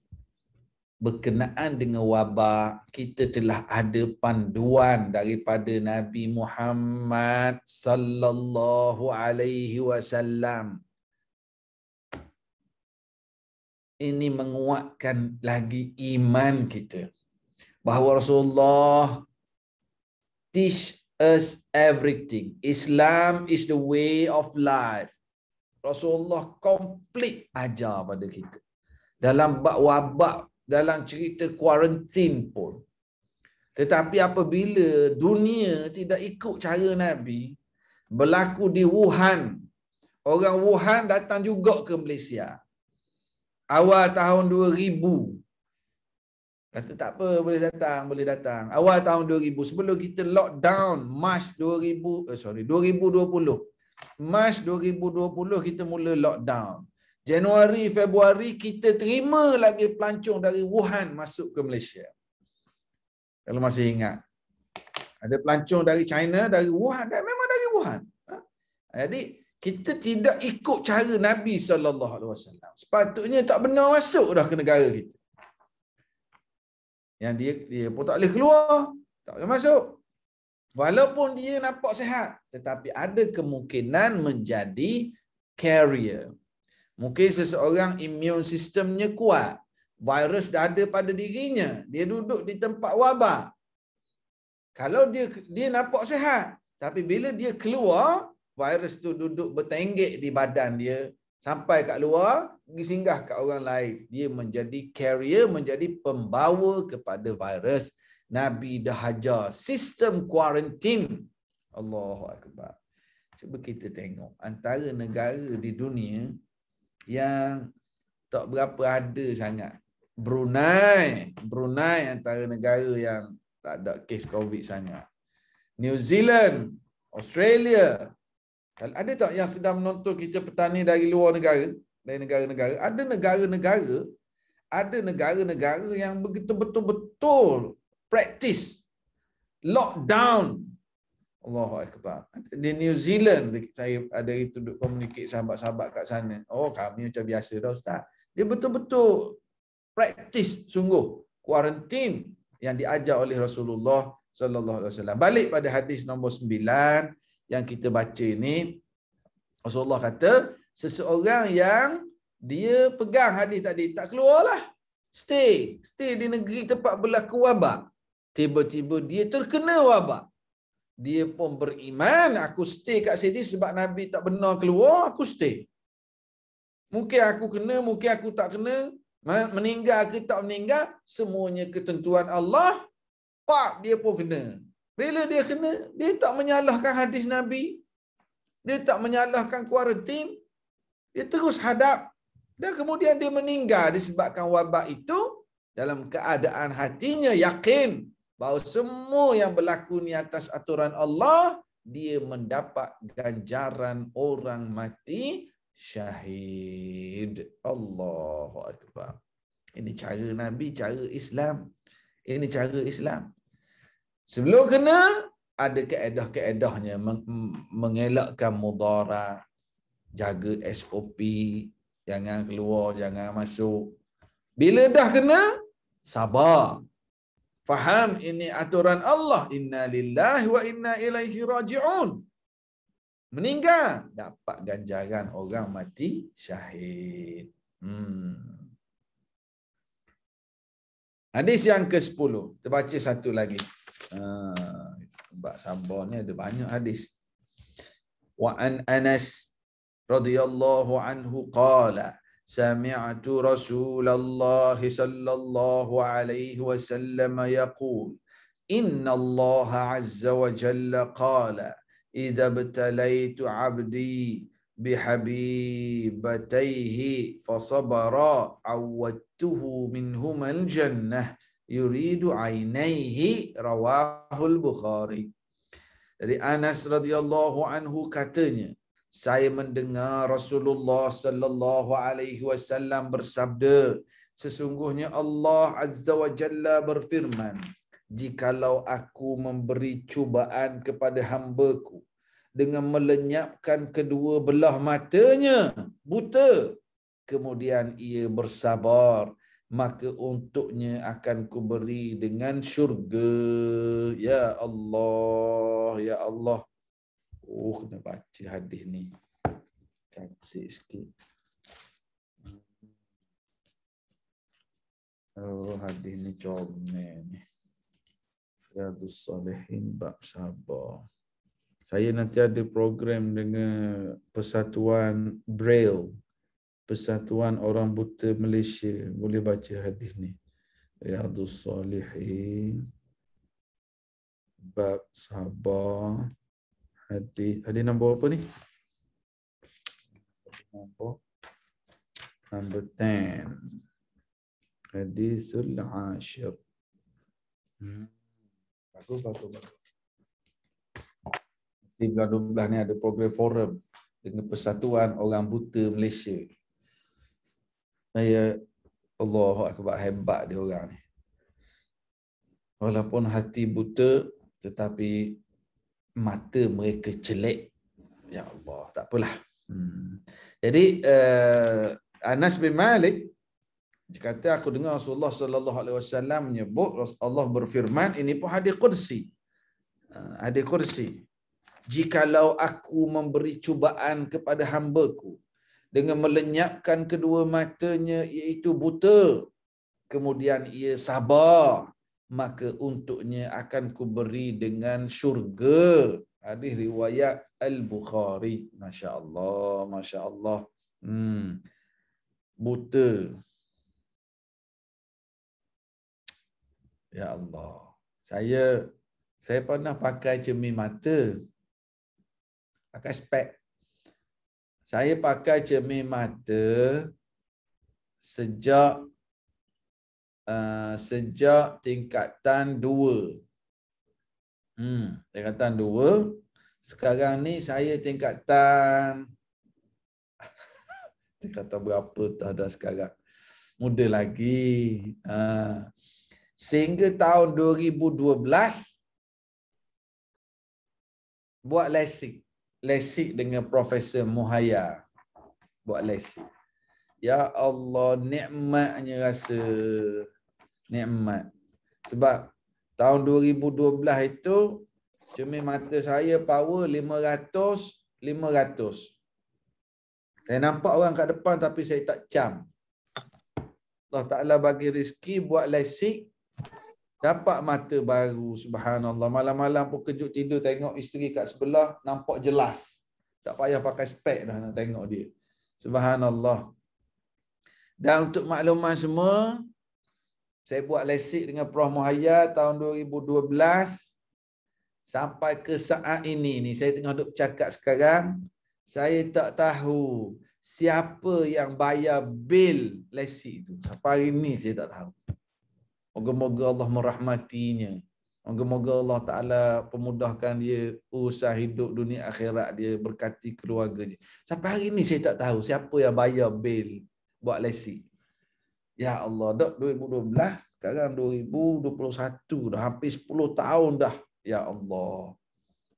berkenaan dengan wabak kita telah ada panduan daripada Nabi Muhammad sallallahu alaihi wasallam ini menguatkan lagi iman kita bahawa Rasulullah teach us everything Islam is the way of life Rasulullah complete ajar pada kita dalam bab wabak dalam cerita kuarantin pun. Tetapi apabila dunia tidak ikut cara Nabi, berlaku di Wuhan, orang Wuhan datang juga ke Malaysia. Awal tahun 2000. Kata tak apa, boleh datang, boleh datang. Awal tahun 2000, sebelum kita lockdown, March 2000, eh, sorry, 2020. March 2020 kita mula lockdown. Januari, Februari kita terima lagi pelancong dari Wuhan masuk ke Malaysia. Kalau masih ingat. Ada pelancong dari China, dari Wuhan. Dan memang dari Wuhan. Ha? Jadi, kita tidak ikut cara Nabi SAW. Sepatutnya tak benar masuk dah ke negara kita. Yang dia dia pun tak boleh keluar. Tak boleh masuk. Walaupun dia nampak sehat. Tetapi ada kemungkinan menjadi carrier. Mungkin seseorang imun sistemnya kuat. Virus dah ada pada dirinya. Dia duduk di tempat wabak. Kalau dia dia nampak sehat. Tapi bila dia keluar, virus tu duduk bertenggek di badan dia. Sampai kat luar pergi singgah kat orang lain. Dia menjadi carrier menjadi pembawa kepada virus. Nabi dah ajar sistem kuarantin. Allahu akbar. Cuba kita tengok antara negara di dunia yang tak berapa ada sangat. Brunei. Brunei antara negara yang tak ada kes covid sangat. New Zealand Australia ada tak yang sedang menonton kita petani dari luar negara? Dari negara-negara. Ada negara-negara, ada negara-negara yang begitu betul-betul praktis lockdown. Allahu Akbar. Di New Zealand, saya ada itu duduk komunikasi sahabat-sahabat kat sana. Oh, kami macam biasa dah Ustaz. Dia betul-betul praktis sungguh. Kuarantin yang diajar oleh Rasulullah sallallahu alaihi wasallam. Balik pada hadis nombor sembilan yang kita baca ini Rasulullah kata seseorang yang dia pegang hadis tadi tak keluarlah. Stay. Stay di negeri tempat berlaku wabak. Tiba-tiba dia terkena wabak. Dia pun beriman aku stay kat sini sebab nabi tak benar keluar aku stay. Mungkin aku kena mungkin aku tak kena. Meninggal ke tak meninggal semuanya ketentuan Allah pak dia pun kena bila dia kena, dia tak menyalahkan hadis Nabi. Dia tak menyalahkan kuarantin. Dia terus hadap. Dan kemudian dia meninggal disebabkan wabak itu dalam keadaan hatinya yakin bahawa semua yang berlaku ni atas aturan Allah, dia mendapat ganjaran orang mati syahid. Allahu Akbar. Ini cara Nabi, cara Islam. Ini cara Islam. Sebelum kena, ada keedah-keedahnya mengelakkan mudarat, jaga SOP, jangan keluar, jangan masuk. Bila dah kena, sabar. Faham ini aturan Allah. Inna lillahi wa inna ilaihi raji'un. Meninggal, dapat ganjaran orang mati syahid. Hmm. Hadis yang ke-10. Terbaca satu lagi. Uh, bab sabar ni ada banyak hadis. Wa an Anas radhiyallahu anhu qala سمعت رسول الله صلى الله عليه وسلم يقول ان الله عز وجل قال اذا ابتليت عبدي بحبيبتيه فصبرا عودته منهما الجنه yuridu ainaihi rawahul bukhari. Dari Anas radhiyallahu anhu katanya saya mendengar Rasulullah sallallahu alaihi wasallam bersabda sesungguhnya Allah azza wa jalla berfirman jikalau aku memberi cubaan kepada hambaku dengan melenyapkan kedua belah matanya buta kemudian ia bersabar maka untuknya akan kuberi dengan syurga. Ya Allah ya Allah. Oh kena baca hadis ni. Cantik sikit. Oh hadis ni comel ni. Riyadus Salihin bab sabar. Saya nanti ada program dengan Persatuan Braille Persatuan Orang Buta Malaysia boleh baca hadis ni. Riyadus Salihin bab sabar hadis hadis nombor apa ni? Nombor number 10. Hadisul Ashir. Hmm. Bagus, bagus, bagus. Nanti bulan 12 ni ada program forum dengan Persatuan Orang Buta Malaysia saya Allah akbar hebat dia orang ni. Walaupun hati buta tetapi mata mereka celek. Ya Allah, tak apalah. Hmm. Jadi uh, Anas bin Malik dia kata aku dengar Rasulullah sallallahu alaihi wasallam menyebut Allah berfirman ini pun hadis qudsi. Uh, hadis qudsi. Jikalau aku memberi cubaan kepada hamba-Ku dengan melenyapkan kedua matanya iaitu buta kemudian ia sabar maka untuknya akan kuberi dengan syurga hadis riwayat al-bukhari masya-Allah masya-Allah Hmm. Buta. Ya Allah. Saya saya pernah pakai cermin mata. Pakai spek. Saya pakai cermin mata sejak uh, sejak tingkatan dua. Hmm, tingkatan dua. Sekarang ni saya tingkatan tingkatan berapa tak ada sekarang. Muda lagi. Uh, sehingga tahun 2012 buat lesik lesik dengan Profesor Muhaya buat lesik ya Allah nikmatnya rasa. Nikmat. Sebab tahun 2012 itu cermin mata saya power 500 500 saya nampak orang kat depan tapi saya tak cam. Allah Ta'ala bagi rezeki buat lesik Dapat mata baru, subhanallah. Malam-malam pun kejut tidur tengok isteri kat sebelah, nampak jelas. Tak payah pakai spek dah nak tengok dia. Subhanallah. Dan untuk makluman semua, saya buat lesik dengan Prof. Muhaya tahun 2012. Sampai ke saat ini, ni saya tengah duduk cakap sekarang, saya tak tahu siapa yang bayar bil lesik tu. Sampai ini saya tak tahu. Moga-moga Allah merahmatinya. Moga-moga Allah Ta'ala pemudahkan dia usaha hidup dunia akhirat dia berkati keluarga dia. Sampai hari ini saya tak tahu siapa yang bayar bil buat lesi. Ya Allah, dah 2012, sekarang 2021 dah hampir 10 tahun dah. Ya Allah.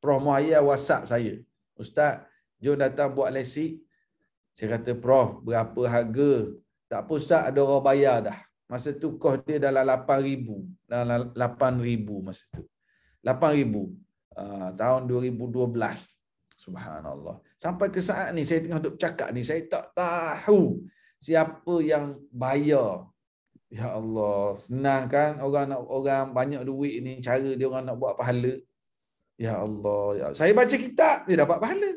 Prof Muhaya WhatsApp saya. Ustaz, jom datang buat lesi. Saya kata, Prof, berapa harga? Tak apa Ustaz, ada orang bayar dah. Masa tu kos dia dalam 8000. Dalam 8000 masa tu. 8000 uh, ah, tahun 2012. Subhanallah. Sampai ke saat ni saya tengah duk cakap ni saya tak tahu siapa yang bayar. Ya Allah, senang kan orang nak orang banyak duit ni cara dia orang nak buat pahala. Ya Allah, ya. saya baca kitab dia dapat pahala.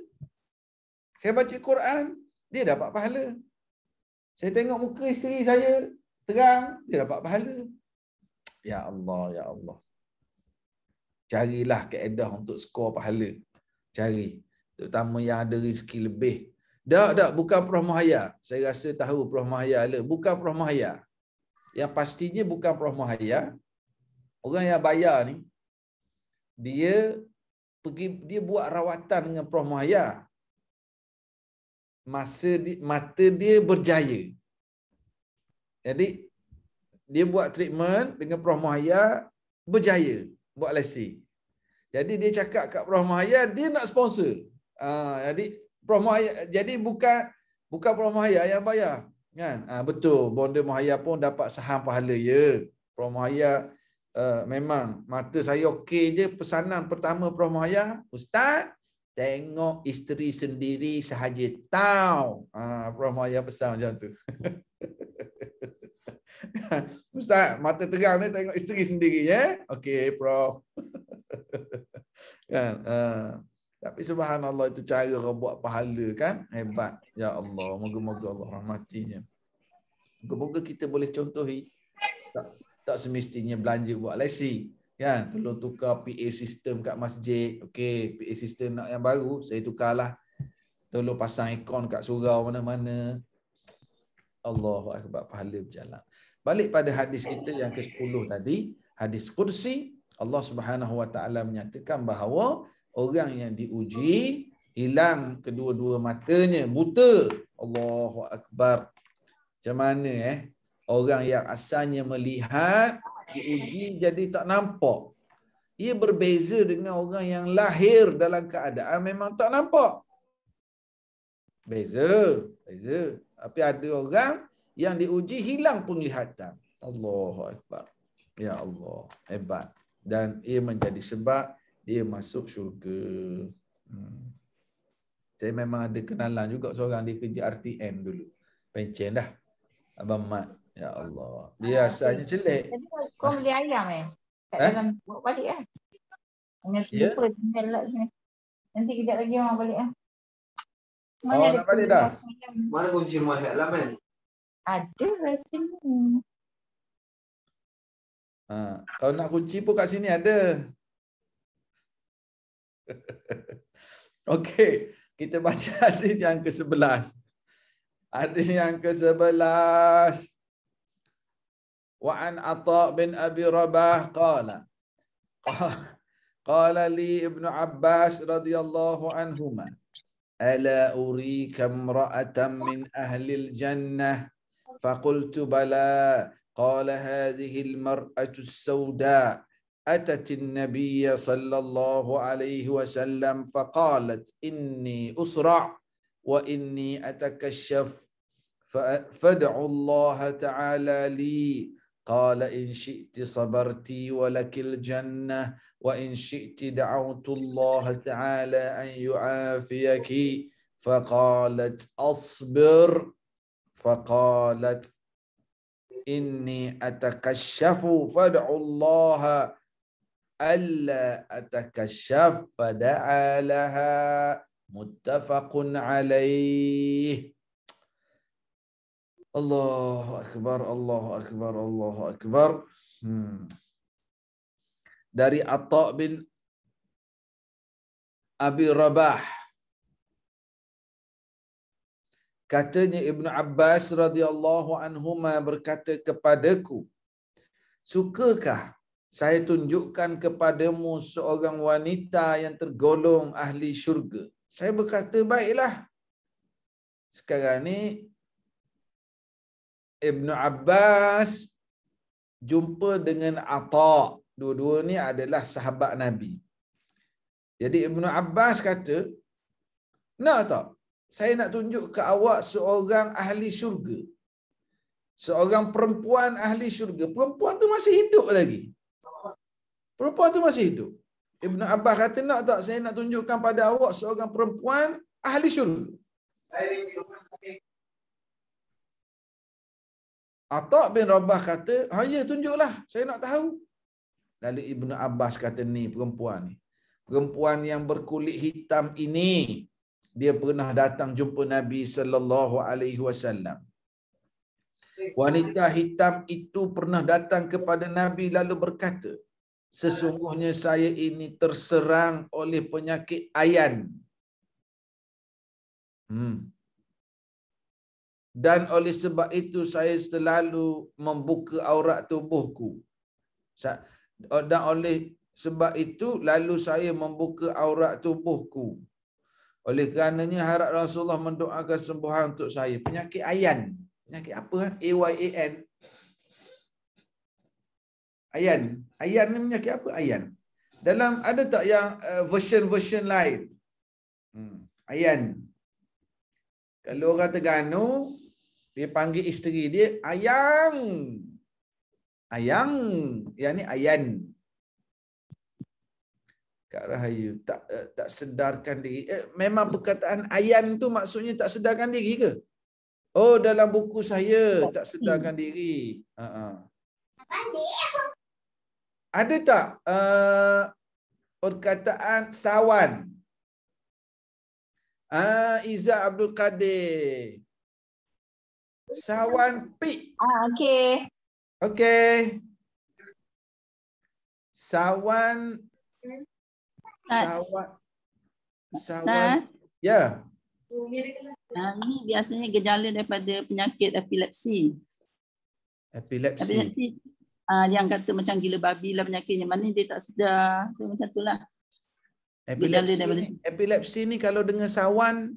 Saya baca Quran, dia dapat pahala. Saya tengok muka isteri saya, terang, dia dapat pahala. Ya Allah, ya Allah. Carilah keedah untuk skor pahala. Cari. Terutama yang ada rezeki lebih. Tak, tak. Bukan Prof. Mahaya. Saya rasa tahu Prof. Mahaya ada. Bukan Prof. Mahaya. Yang pastinya bukan Prof. Mahaya. Orang yang bayar ni, dia pergi dia buat rawatan dengan Prof. Mahaya. Masa di, mata dia berjaya. Jadi dia buat treatment dengan Prof Mahaya berjaya buat lesi. Jadi dia cakap kat Prof Mahaya dia nak sponsor. Uh, jadi Prof Mahaya jadi bukan bukan Prof Mahaya yang bayar kan? Uh, betul bonda Mahaya pun dapat saham pahala ya. Prof Mahaya uh, memang mata saya okey je pesanan pertama Prof Mahaya, ustaz tengok isteri sendiri sahaja tahu. Ah uh, Prof Mahaya pesan macam tu. Ustaz, mata terang ni tengok isteri sendiri ya. Okey, Prof. kan? Uh, tapi subhanallah itu cara orang buat pahala kan? Hebat. Ya Allah, moga-moga Allah rahmatinya. Moga-moga kita boleh contohi tak tak semestinya belanja buat lesi kan tolong tukar PA sistem kat masjid okey PA sistem nak yang baru saya tukarlah tolong pasang ikon kat surau mana-mana Allahu akbar pahala berjalan Balik pada hadis kita yang ke-10 tadi, hadis kursi, Allah Subhanahu Wa Taala menyatakan bahawa orang yang diuji hilang kedua-dua matanya, buta. Allahu akbar. Macam mana eh? Orang yang asalnya melihat diuji jadi tak nampak. Ia berbeza dengan orang yang lahir dalam keadaan memang tak nampak. Beza, beza. Tapi ada orang yang diuji hilang penglihatan. Allahu Akbar. Ya Allah. Hebat. Dan ia menjadi sebab dia masuk syurga. Hmm. Saya memang ada kenalan juga seorang dia kerja RTM dulu. Pencen dah. Abang Mat. Ya Allah. Dia asalnya celik. Jadi kau beli ayam eh? Kat eh? dalam bawa balik eh? Hanya ya? lupa tinggal lah sini. Nanti kejap lagi orang balik eh? Oh, nak balik dah? Mana kunci rumah kat dalam kan? Ada rasanya. Ha, kalau nak kunci pun kat sini ada. Okey, kita baca hadis yang ke-11. Hadis yang ke-11. Wa an Atha bin Abi Rabah qala. Qala li Ibnu Abbas radhiyallahu anhuma. ألا أريك امرأة من أهل الجنة فقلت بلى. قال هذه المرأة السوداء أتت النبي صلى الله عليه وسلم فقالت إني أسرع وإني أتكشف فادعوا الله تعالى لي. قال إن شئت صبرت ولك الجنة وإن شئت دعوت الله تعالى أن يعافيك. فقالت أصبر. فقالت إني أتكشف فادعوا الله. ألا أتكشف فدعا لها. متفق عليه. الله أكبر الله أكبر الله أكبر. Hmm. dari Atta bin Abi Rabah. Katanya Ibnu Abbas radhiyallahu anhuma berkata kepadaku sukakah saya tunjukkan kepadamu seorang wanita yang tergolong ahli syurga? Saya berkata baiklah. Sekarang ni Ibnu Abbas jumpa dengan Atta dua-dua ni adalah sahabat Nabi. Jadi Ibnu Abbas kata nak tak saya nak tunjuk ke awak seorang ahli syurga. Seorang perempuan ahli syurga. Perempuan tu masih hidup lagi. Perempuan tu masih hidup. Ibn Abbas kata, nak tak saya nak tunjukkan pada awak seorang perempuan ahli syurga. Atak bin Rabah kata, ha ya tunjuklah, saya nak tahu. Lalu Ibn Abbas kata, ni perempuan ni. Perempuan yang berkulit hitam ini, dia pernah datang jumpa Nabi sallallahu alaihi wasallam. Wanita hitam itu pernah datang kepada Nabi lalu berkata, sesungguhnya saya ini terserang oleh penyakit ayan. Hmm. Dan oleh sebab itu saya selalu membuka aurat tubuhku. Dan oleh sebab itu lalu saya membuka aurat tubuhku. Oleh kerananya harap Rasulullah mendoakan sembuhan untuk saya. Penyakit ayan. Penyakit apa? A-Y-A-N. Ayan. Ayan ni penyakit apa? Ayan. Dalam ada tak yang uh, version-version lain? Hmm. Ayan. Kalau orang Terengganu, dia panggil isteri dia ayang. Ayang. Yang ni ayan. Kak Rahayu tak uh, tak sedarkan diri. Eh, memang perkataan ayan tu maksudnya tak sedarkan diri ke? Oh dalam buku saya tak sedarkan diri. Uh-uh. Ada tak uh, perkataan sawan? Ah Iza Abdul Qadir. Sawan pi. Ah okey. Okey. Sawan Sawan. Sawan. Ya. Uh, ini biasanya gejala daripada penyakit epilepsi. Epilepsi. Epilepsi uh, yang kata macam gila babi lah penyakitnya. Mana dia tak sedar. Tu macam tu lah. Epilepsi daripada- ni, epilepsi ni kalau dengan sawan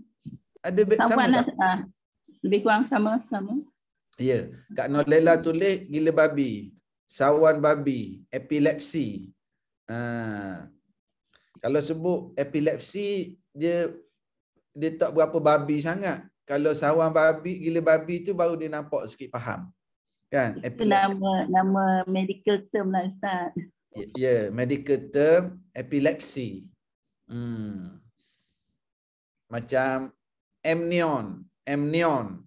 ada Sawan sama lah. tak? Uh, lebih kurang sama. sama. Ya. Kak Nolela tulis gila babi. Sawan babi. Epilepsi. Ha. Kalau sebut epilepsi, dia dia tak berapa babi sangat. Kalau sawan babi, gila babi tu baru dia nampak sikit faham. Kan? Itu nama nama medical term lah Ustaz. Ya, yeah, medical term epilepsi. Hmm. Macam amnion, amnion.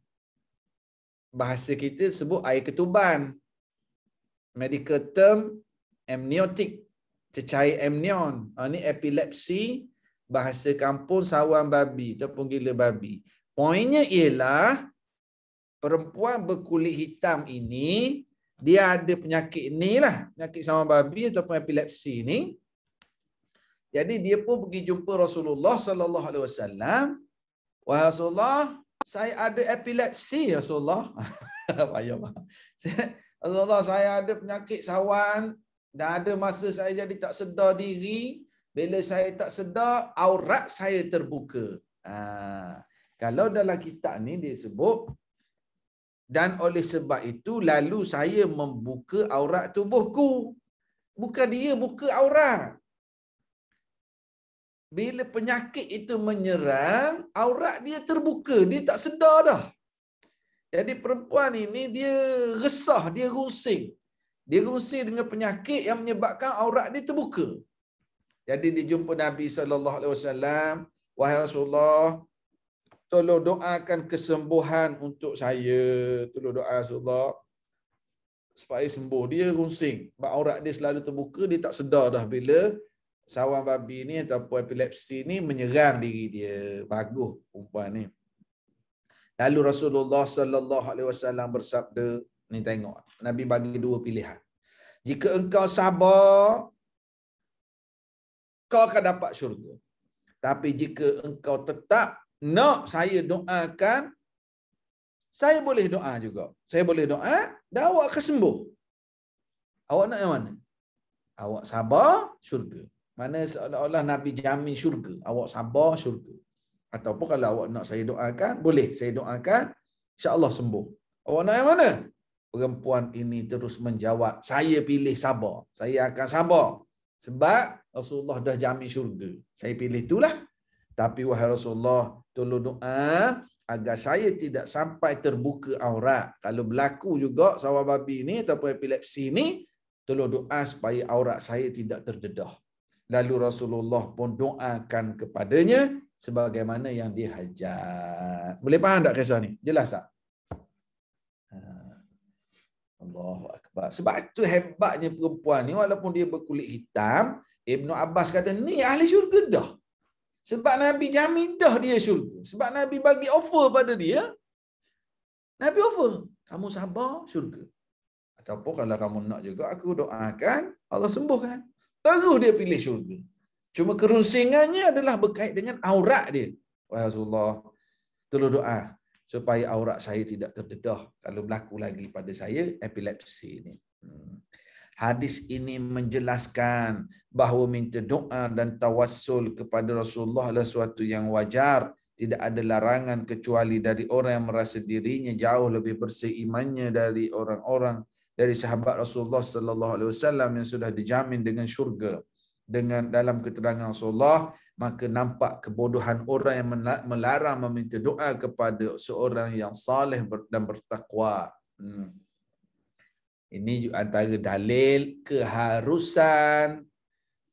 Bahasa kita sebut air ketuban. Medical term amniotic, cecair amnion. Ha, ni epilepsi bahasa kampung sawan babi ataupun gila babi. Poinnya ialah perempuan berkulit hitam ini dia ada penyakit ni lah, penyakit sawan babi ataupun epilepsi ni. Jadi dia pun pergi jumpa Rasulullah sallallahu alaihi wasallam. Wahai Rasulullah, saya ada epilepsi Rasulullah. Payah Rasulullah, saya ada penyakit sawan dan ada masa saya jadi tak sedar diri. Bila saya tak sedar, aurat saya terbuka. Ha. Kalau dalam kitab ni dia sebut, dan oleh sebab itu lalu saya membuka aurat tubuhku. Bukan dia buka aurat. Bila penyakit itu menyerang, aurat dia terbuka. Dia tak sedar dah. Jadi perempuan ini dia resah, dia rusing. Dia rusing dengan penyakit yang menyebabkan aurat dia terbuka. Jadi dia jumpa Nabi sallallahu alaihi wasallam, wahai Rasulullah, tolong doakan kesembuhan untuk saya. Tolong doa Rasulullah supaya sembuh. Dia rusing, sebab aurat dia selalu terbuka, dia tak sedar dah bila sawan babi ni ataupun epilepsi ni menyerang diri dia. Bagus perempuan ni. Lalu Rasulullah sallallahu alaihi wasallam bersabda, ni tengok. Nabi bagi dua pilihan. Jika engkau sabar, kau akan dapat syurga. Tapi jika engkau tetap nak saya doakan, saya boleh doa juga. Saya boleh doa dan awak akan sembuh. Awak nak yang mana? Awak sabar, syurga. Mana seolah-olah Nabi jamin syurga. Awak sabar, syurga. Ataupun kalau awak nak saya doakan, boleh saya doakan, insya-Allah sembuh. Awak nak yang mana? Perempuan ini terus menjawab, saya pilih sabar. Saya akan sabar. Sebab Rasulullah dah jamin syurga. Saya pilih itulah. Tapi wahai Rasulullah, tolong doa agar saya tidak sampai terbuka aurat. Kalau berlaku juga sawah babi ini ataupun epilepsi ini, tolong doa supaya aurat saya tidak terdedah. Lalu Rasulullah pun doakan kepadanya sebagaimana yang dihajat. Boleh faham tak kisah ni? Jelas tak? Allahu Akbar. Sebab itu hebatnya perempuan ni walaupun dia berkulit hitam, Ibn Abbas kata ni ahli syurga dah. Sebab Nabi jamin dah dia syurga. Sebab Nabi bagi offer pada dia. Nabi offer. Kamu sabar syurga. Ataupun kalau kamu nak juga aku doakan Allah sembuhkan. Terus dia pilih syurga. Cuma kerusingannya adalah berkait dengan aurat dia. Wahai Rasulullah, tolong doa supaya aurat saya tidak terdedah kalau berlaku lagi pada saya epilepsi ini. Hmm. Hadis ini menjelaskan bahawa minta doa dan tawassul kepada Rasulullah adalah suatu yang wajar. Tidak ada larangan kecuali dari orang yang merasa dirinya jauh lebih bersih imannya dari orang-orang dari sahabat Rasulullah sallallahu alaihi wasallam yang sudah dijamin dengan syurga dengan dalam keterangan Rasulullah maka nampak kebodohan orang yang melarang meminta doa kepada seorang yang saleh dan bertakwa. Hmm. Ini antara dalil keharusan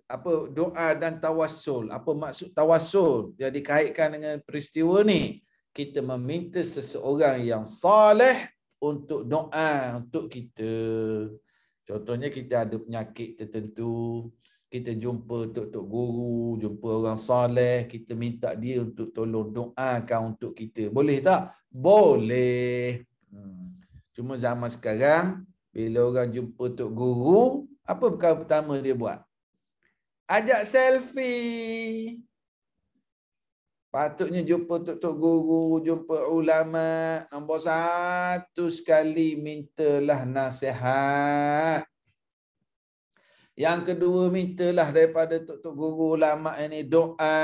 apa doa dan tawassul. Apa maksud tawassul? Yang dikaitkan dengan peristiwa ni. Kita meminta seseorang yang saleh untuk doa untuk kita. Contohnya kita ada penyakit tertentu, kita jumpa tok-tok guru, jumpa orang soleh, kita minta dia untuk tolong doakan untuk kita. Boleh tak? Boleh. Hmm. Cuma zaman sekarang, bila orang jumpa tok guru, apa perkara pertama dia buat? Ajak selfie. Patutnya jumpa tok-tok guru, jumpa ulama. Nombor satu sekali mintalah nasihat. Yang kedua mintalah daripada tok-tok guru ulama ini doa.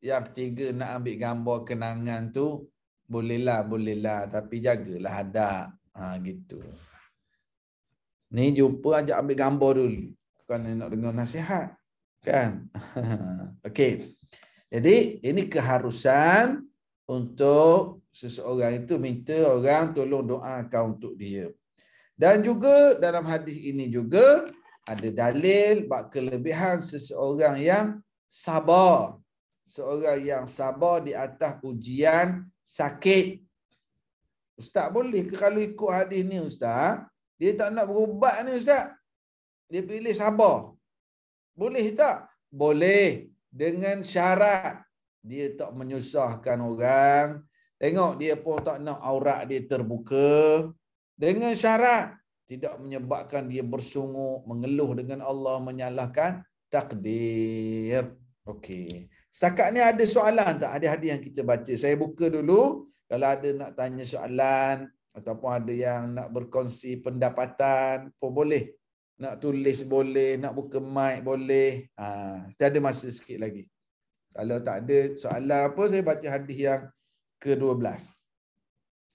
Yang ketiga nak ambil gambar kenangan tu bolehlah bolehlah tapi jagalah ada. Ha gitu. Ni jumpa ajak ambil gambar dulu. Bukan nak dengar nasihat. Kan? Okey. Jadi ini keharusan untuk seseorang itu minta orang tolong doakan untuk dia. Dan juga dalam hadis ini juga ada dalil bak kelebihan seseorang yang sabar. Seorang yang sabar di atas ujian sakit. Ustaz boleh ke kalau ikut hadis ni Ustaz? Dia tak nak berubat ni Ustaz. Dia pilih sabar. Boleh tak? Boleh. Dengan syarat dia tak menyusahkan orang. Tengok dia pun tak nak aurat dia terbuka. Dengan syarat tidak menyebabkan dia bersungguh, mengeluh dengan Allah, menyalahkan takdir. Okey. Setakat ni ada soalan tak? Ada hadis yang kita baca. Saya buka dulu. Kalau ada nak tanya soalan ataupun ada yang nak berkongsi pendapatan pun boleh. Nak tulis boleh, nak buka mic boleh. Ha, kita ada masa sikit lagi. Kalau tak ada soalan apa, saya baca hadis yang ke-12.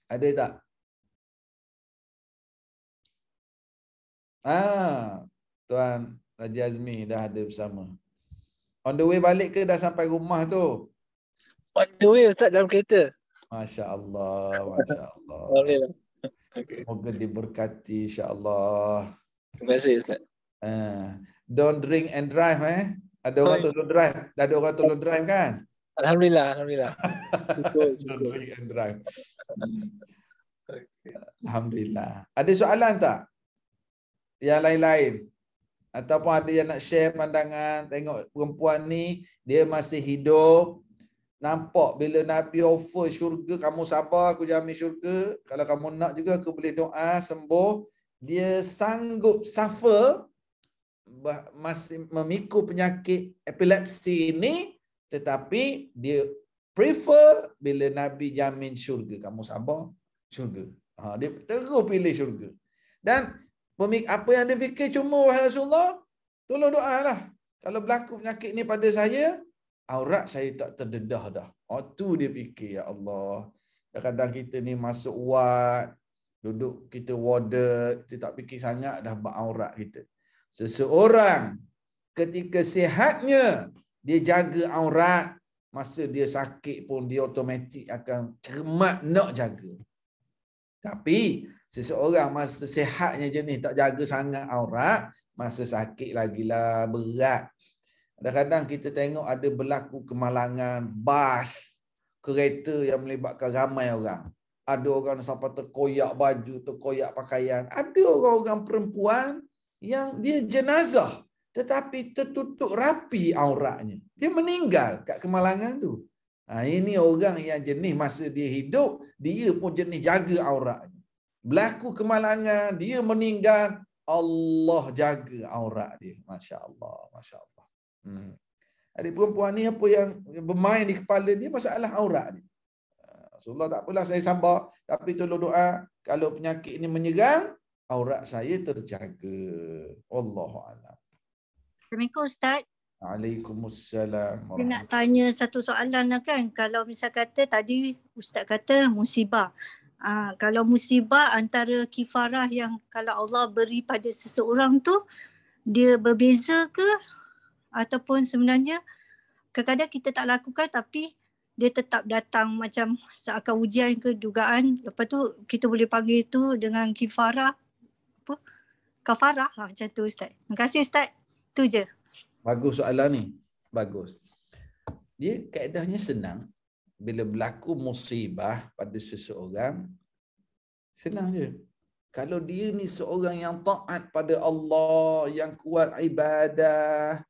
Ada tak? Ah, Tuan Raja Azmi dah ada bersama. On the way balik ke dah sampai rumah tu? On the way Ustaz dalam kereta. Masya Allah, Masya Allah. Alhamdulillah. Okay. Moga diberkati insya Allah. Terima kasih Ustaz. Uh, don't drink and drive eh. Ada orang Sorry. tolong drive. Dah ada orang tolong drive kan? Alhamdulillah, Alhamdulillah. Don't drink and drive. Okay. Alhamdulillah. Ada soalan tak? Yang lain-lain? Ataupun ada yang nak share pandangan, tengok perempuan ni, dia masih hidup, nampak bila Nabi offer syurga, kamu sabar, aku jamin syurga. Kalau kamu nak juga, aku boleh doa, sembuh. Dia sanggup suffer, masih memikul penyakit epilepsi ini, tetapi dia prefer bila Nabi jamin syurga. Kamu sabar, syurga. Ha, dia terus pilih syurga. Dan apa yang dia fikir cuma wahai Rasulullah, tolong doalah. Kalau berlaku penyakit ni pada saya, aurat saya tak terdedah dah. Oh tu dia fikir ya Allah. Kadang-kadang kita ni masuk ward, duduk kita warded, kita tak fikir sangat dah beraurat kita. Seseorang ketika sihatnya dia jaga aurat, masa dia sakit pun dia automatik akan cermat nak jaga. Tapi seseorang masa sihatnya jenis tak jaga sangat aurat, masa sakit lagilah berat. Kadang-kadang kita tengok ada berlaku kemalangan bas, kereta yang melibatkan ramai orang. Ada orang sampai terkoyak baju, terkoyak pakaian. Ada orang-orang perempuan yang dia jenazah tetapi tertutup rapi auratnya. Dia meninggal kat kemalangan tu. Ha, ini orang yang jenis masa dia hidup, dia pun jenis jaga auratnya. Berlaku kemalangan, dia meninggal, Allah jaga aurat dia. Masya Allah, Masya Allah. Hmm. Adik perempuan ni apa yang bermain di kepala dia masalah aurat dia. Ha, Rasulullah tak apalah saya sabar. Tapi tolong doa. Kalau penyakit ini menyerang, aurat saya terjaga. Allahu'alam. Assalamualaikum Ustaz. Waalaikumsalam. Saya nak tanya satu soalan lah kan. Kalau misal kata tadi Ustaz kata musibah. Ah, kalau musibah antara kifarah yang kalau Allah beri pada seseorang tu dia berbeza ke ataupun sebenarnya kadang-kadang kita tak lakukan tapi dia tetap datang macam seakan ujian ke dugaan lepas tu kita boleh panggil tu dengan kifarah apa kafarah ha, macam tu Ustaz. Terima kasih Ustaz. Tu je. Bagus soalan ni. Bagus. Dia kaedahnya senang. Bila berlaku musibah pada seseorang, senang je. Kalau dia ni seorang yang taat pada Allah, yang kuat ibadah,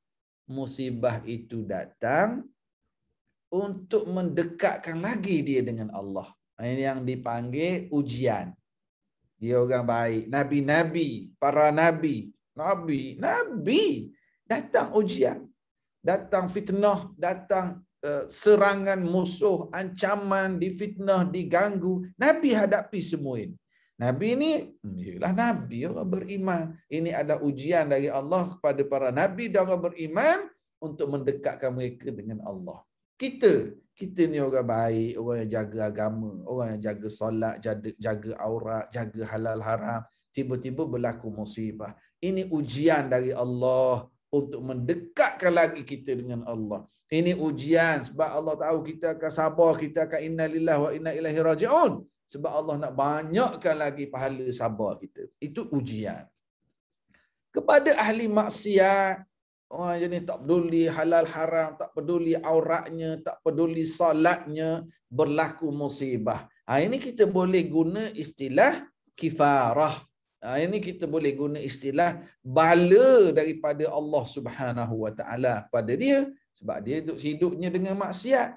musibah itu datang untuk mendekatkan lagi dia dengan Allah. Ini yang dipanggil ujian. Dia orang baik. Nabi-nabi, para nabi. Nabi, nabi. Datang ujian. Datang fitnah, datang uh, serangan musuh, ancaman, difitnah, diganggu. Nabi hadapi semua ini. Nabi ini, ialah Nabi, orang beriman. Ini adalah ujian dari Allah kepada para Nabi dan orang beriman untuk mendekatkan mereka dengan Allah. Kita, kita ni orang baik, orang yang jaga agama, orang yang jaga solat, jaga, jaga aurat, jaga halal haram. Tiba-tiba berlaku musibah. Ini ujian dari Allah untuk mendekatkan lagi kita dengan Allah. Ini ujian sebab Allah tahu kita akan sabar, kita akan inna lillahi wa inna ilaihi raji'un. Sebab Allah nak banyakkan lagi pahala sabar kita. Itu ujian. Kepada ahli maksiat, orang jenis tak peduli halal haram, tak peduli auratnya, tak peduli salatnya, berlaku musibah. Ha, ini kita boleh guna istilah kifarah. Ha, ini kita boleh guna istilah bala daripada Allah Subhanahu Wa Taala pada dia sebab dia hidup hidupnya dengan maksiat.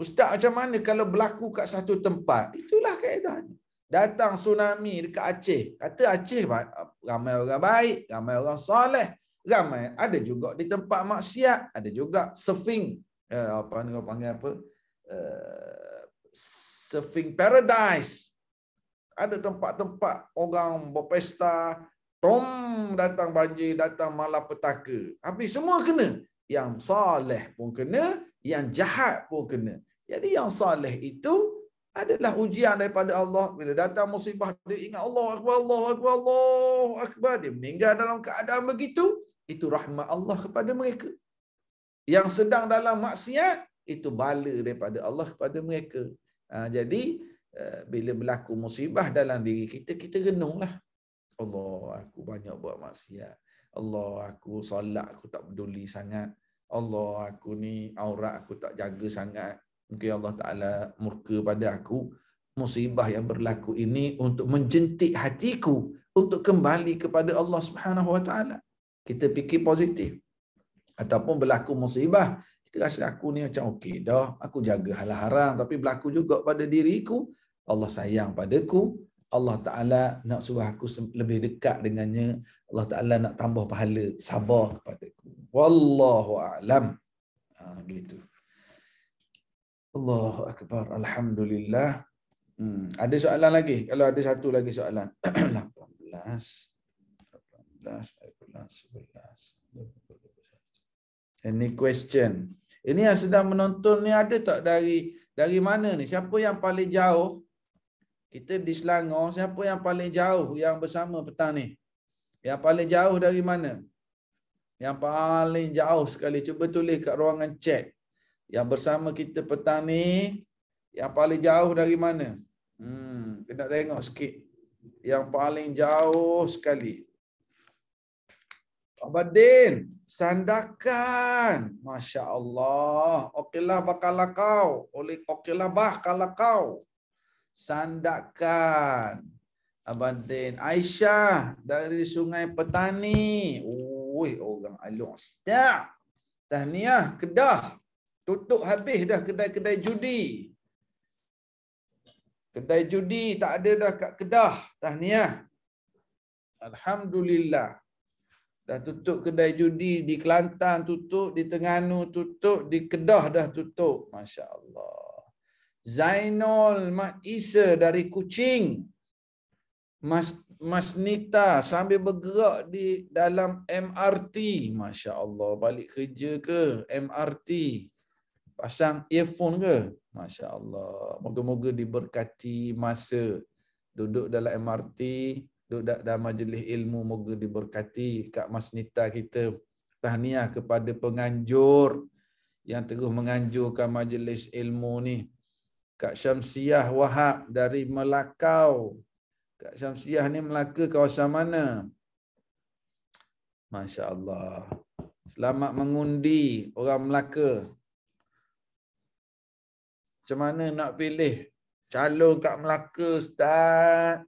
Ustaz macam mana kalau berlaku kat satu tempat? Itulah kaedahnya. Datang tsunami dekat Aceh. Kata Aceh ramai orang baik, ramai orang soleh, ramai ada juga di tempat maksiat, ada juga surfing uh, apa ni panggil apa? Uh, surfing paradise. Ada tempat-tempat orang berpesta, tom datang banjir, datang malapetaka. Habis semua kena. Yang soleh pun kena, yang jahat pun kena. Jadi yang soleh itu adalah ujian daripada Allah. Bila datang musibah, dia ingat Allah Akbar, Allah Akbar, Allah Akbar. Dia meninggal dalam keadaan begitu. Itu rahmat Allah kepada mereka. Yang sedang dalam maksiat, itu bala daripada Allah kepada mereka. Ha, jadi, bila berlaku musibah dalam diri kita, kita renunglah. Allah, aku banyak buat maksiat. Allah, aku solat, aku tak peduli sangat. Allah, aku ni aurat aku tak jaga sangat. Mungkin Allah Ta'ala murka pada aku. Musibah yang berlaku ini untuk menjentik hatiku untuk kembali kepada Allah Subhanahu Wa Ta'ala. Kita fikir positif. Ataupun berlaku musibah, kita rasa aku ni macam okey dah. Aku jaga hal haram tapi berlaku juga pada diriku. Allah sayang padaku. Allah Ta'ala nak suruh aku lebih dekat dengannya. Allah Ta'ala nak tambah pahala sabar kepadaku. Wallahu a'lam. Ha, gitu. Allahu Akbar. Alhamdulillah. Hmm. Ada soalan lagi? Kalau ada satu lagi soalan. 18. 18. 11. Any question? Ini yang sedang menonton ni ada tak dari dari mana ni? Siapa yang paling jauh? Kita di Selangor, siapa yang paling jauh yang bersama petang ni? Yang paling jauh dari mana? Yang paling jauh sekali. Cuba tulis kat ruangan chat. Yang bersama kita petang ni, yang paling jauh dari mana? Hmm, kita nak tengok sikit. Yang paling jauh sekali. Abadin, sandakan. Masya Allah. Okeylah bakal kau. Okeylah bah kalau kau. Sandakan. Abadin. Aisyah dari Sungai Petani. Ui, orang alung. Setiap. Tahniah, Kedah. Tutup habis dah kedai-kedai judi. Kedai judi tak ada dah kat Kedah. Tahniah. Alhamdulillah. Dah tutup kedai judi di Kelantan tutup, di Terengganu tutup, di Kedah dah tutup. Masya Zainul Mat Isa dari Kuching. Mas Mas Nita sambil bergerak di dalam MRT. Masya Allah. Balik kerja ke MRT. Pasang earphone ke? Masya Allah. Moga-moga diberkati masa duduk dalam MRT duduk dalam majlis ilmu moga diberkati Kak Mas Nita kita tahniah kepada penganjur yang terus menganjurkan majlis ilmu ni Kak Syamsiah Wahab dari Melakau. Kak Syamsiah ni Melaka kawasan mana? Masya Allah Selamat mengundi orang Melaka. Macam mana nak pilih? Calon kat Melaka Ustaz.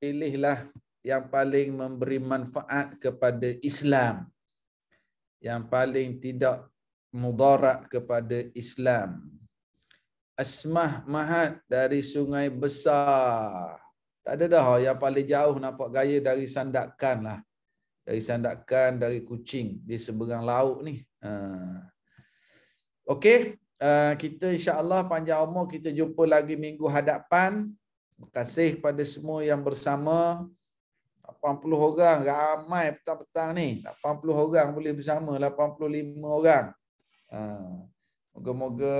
Pilihlah yang paling memberi manfaat kepada Islam. Yang paling tidak mudarat kepada Islam. Asmah Mahat dari Sungai Besar. Tak ada dah yang paling jauh nampak gaya dari Sandakan lah. Dari Sandakan, dari Kucing. Di seberang laut ni. Ha. Okey. Uh, kita insyaAllah panjang umur kita jumpa lagi minggu hadapan. Terima kasih kepada semua yang bersama. 80 orang ramai petang-petang ni. 80 orang boleh bersama 85 orang. Ha. Moga-moga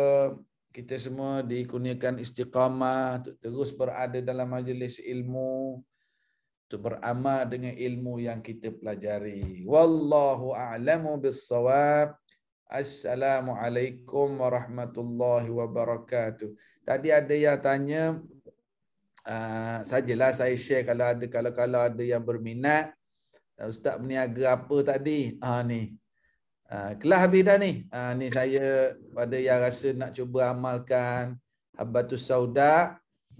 kita semua dikurniakan istiqamah untuk terus berada dalam majlis ilmu untuk beramal dengan ilmu yang kita pelajari. Wallahu a'lamu bis-shawab. Assalamualaikum warahmatullahi wabarakatuh. Tadi ada yang tanya uh, sajalah saya share kalau ada kalau kalau ada yang berminat ustaz berniaga apa tadi ah uh, ni uh, kelas habis dah ni. Uh, ni saya pada yang rasa nak cuba amalkan habatus sauda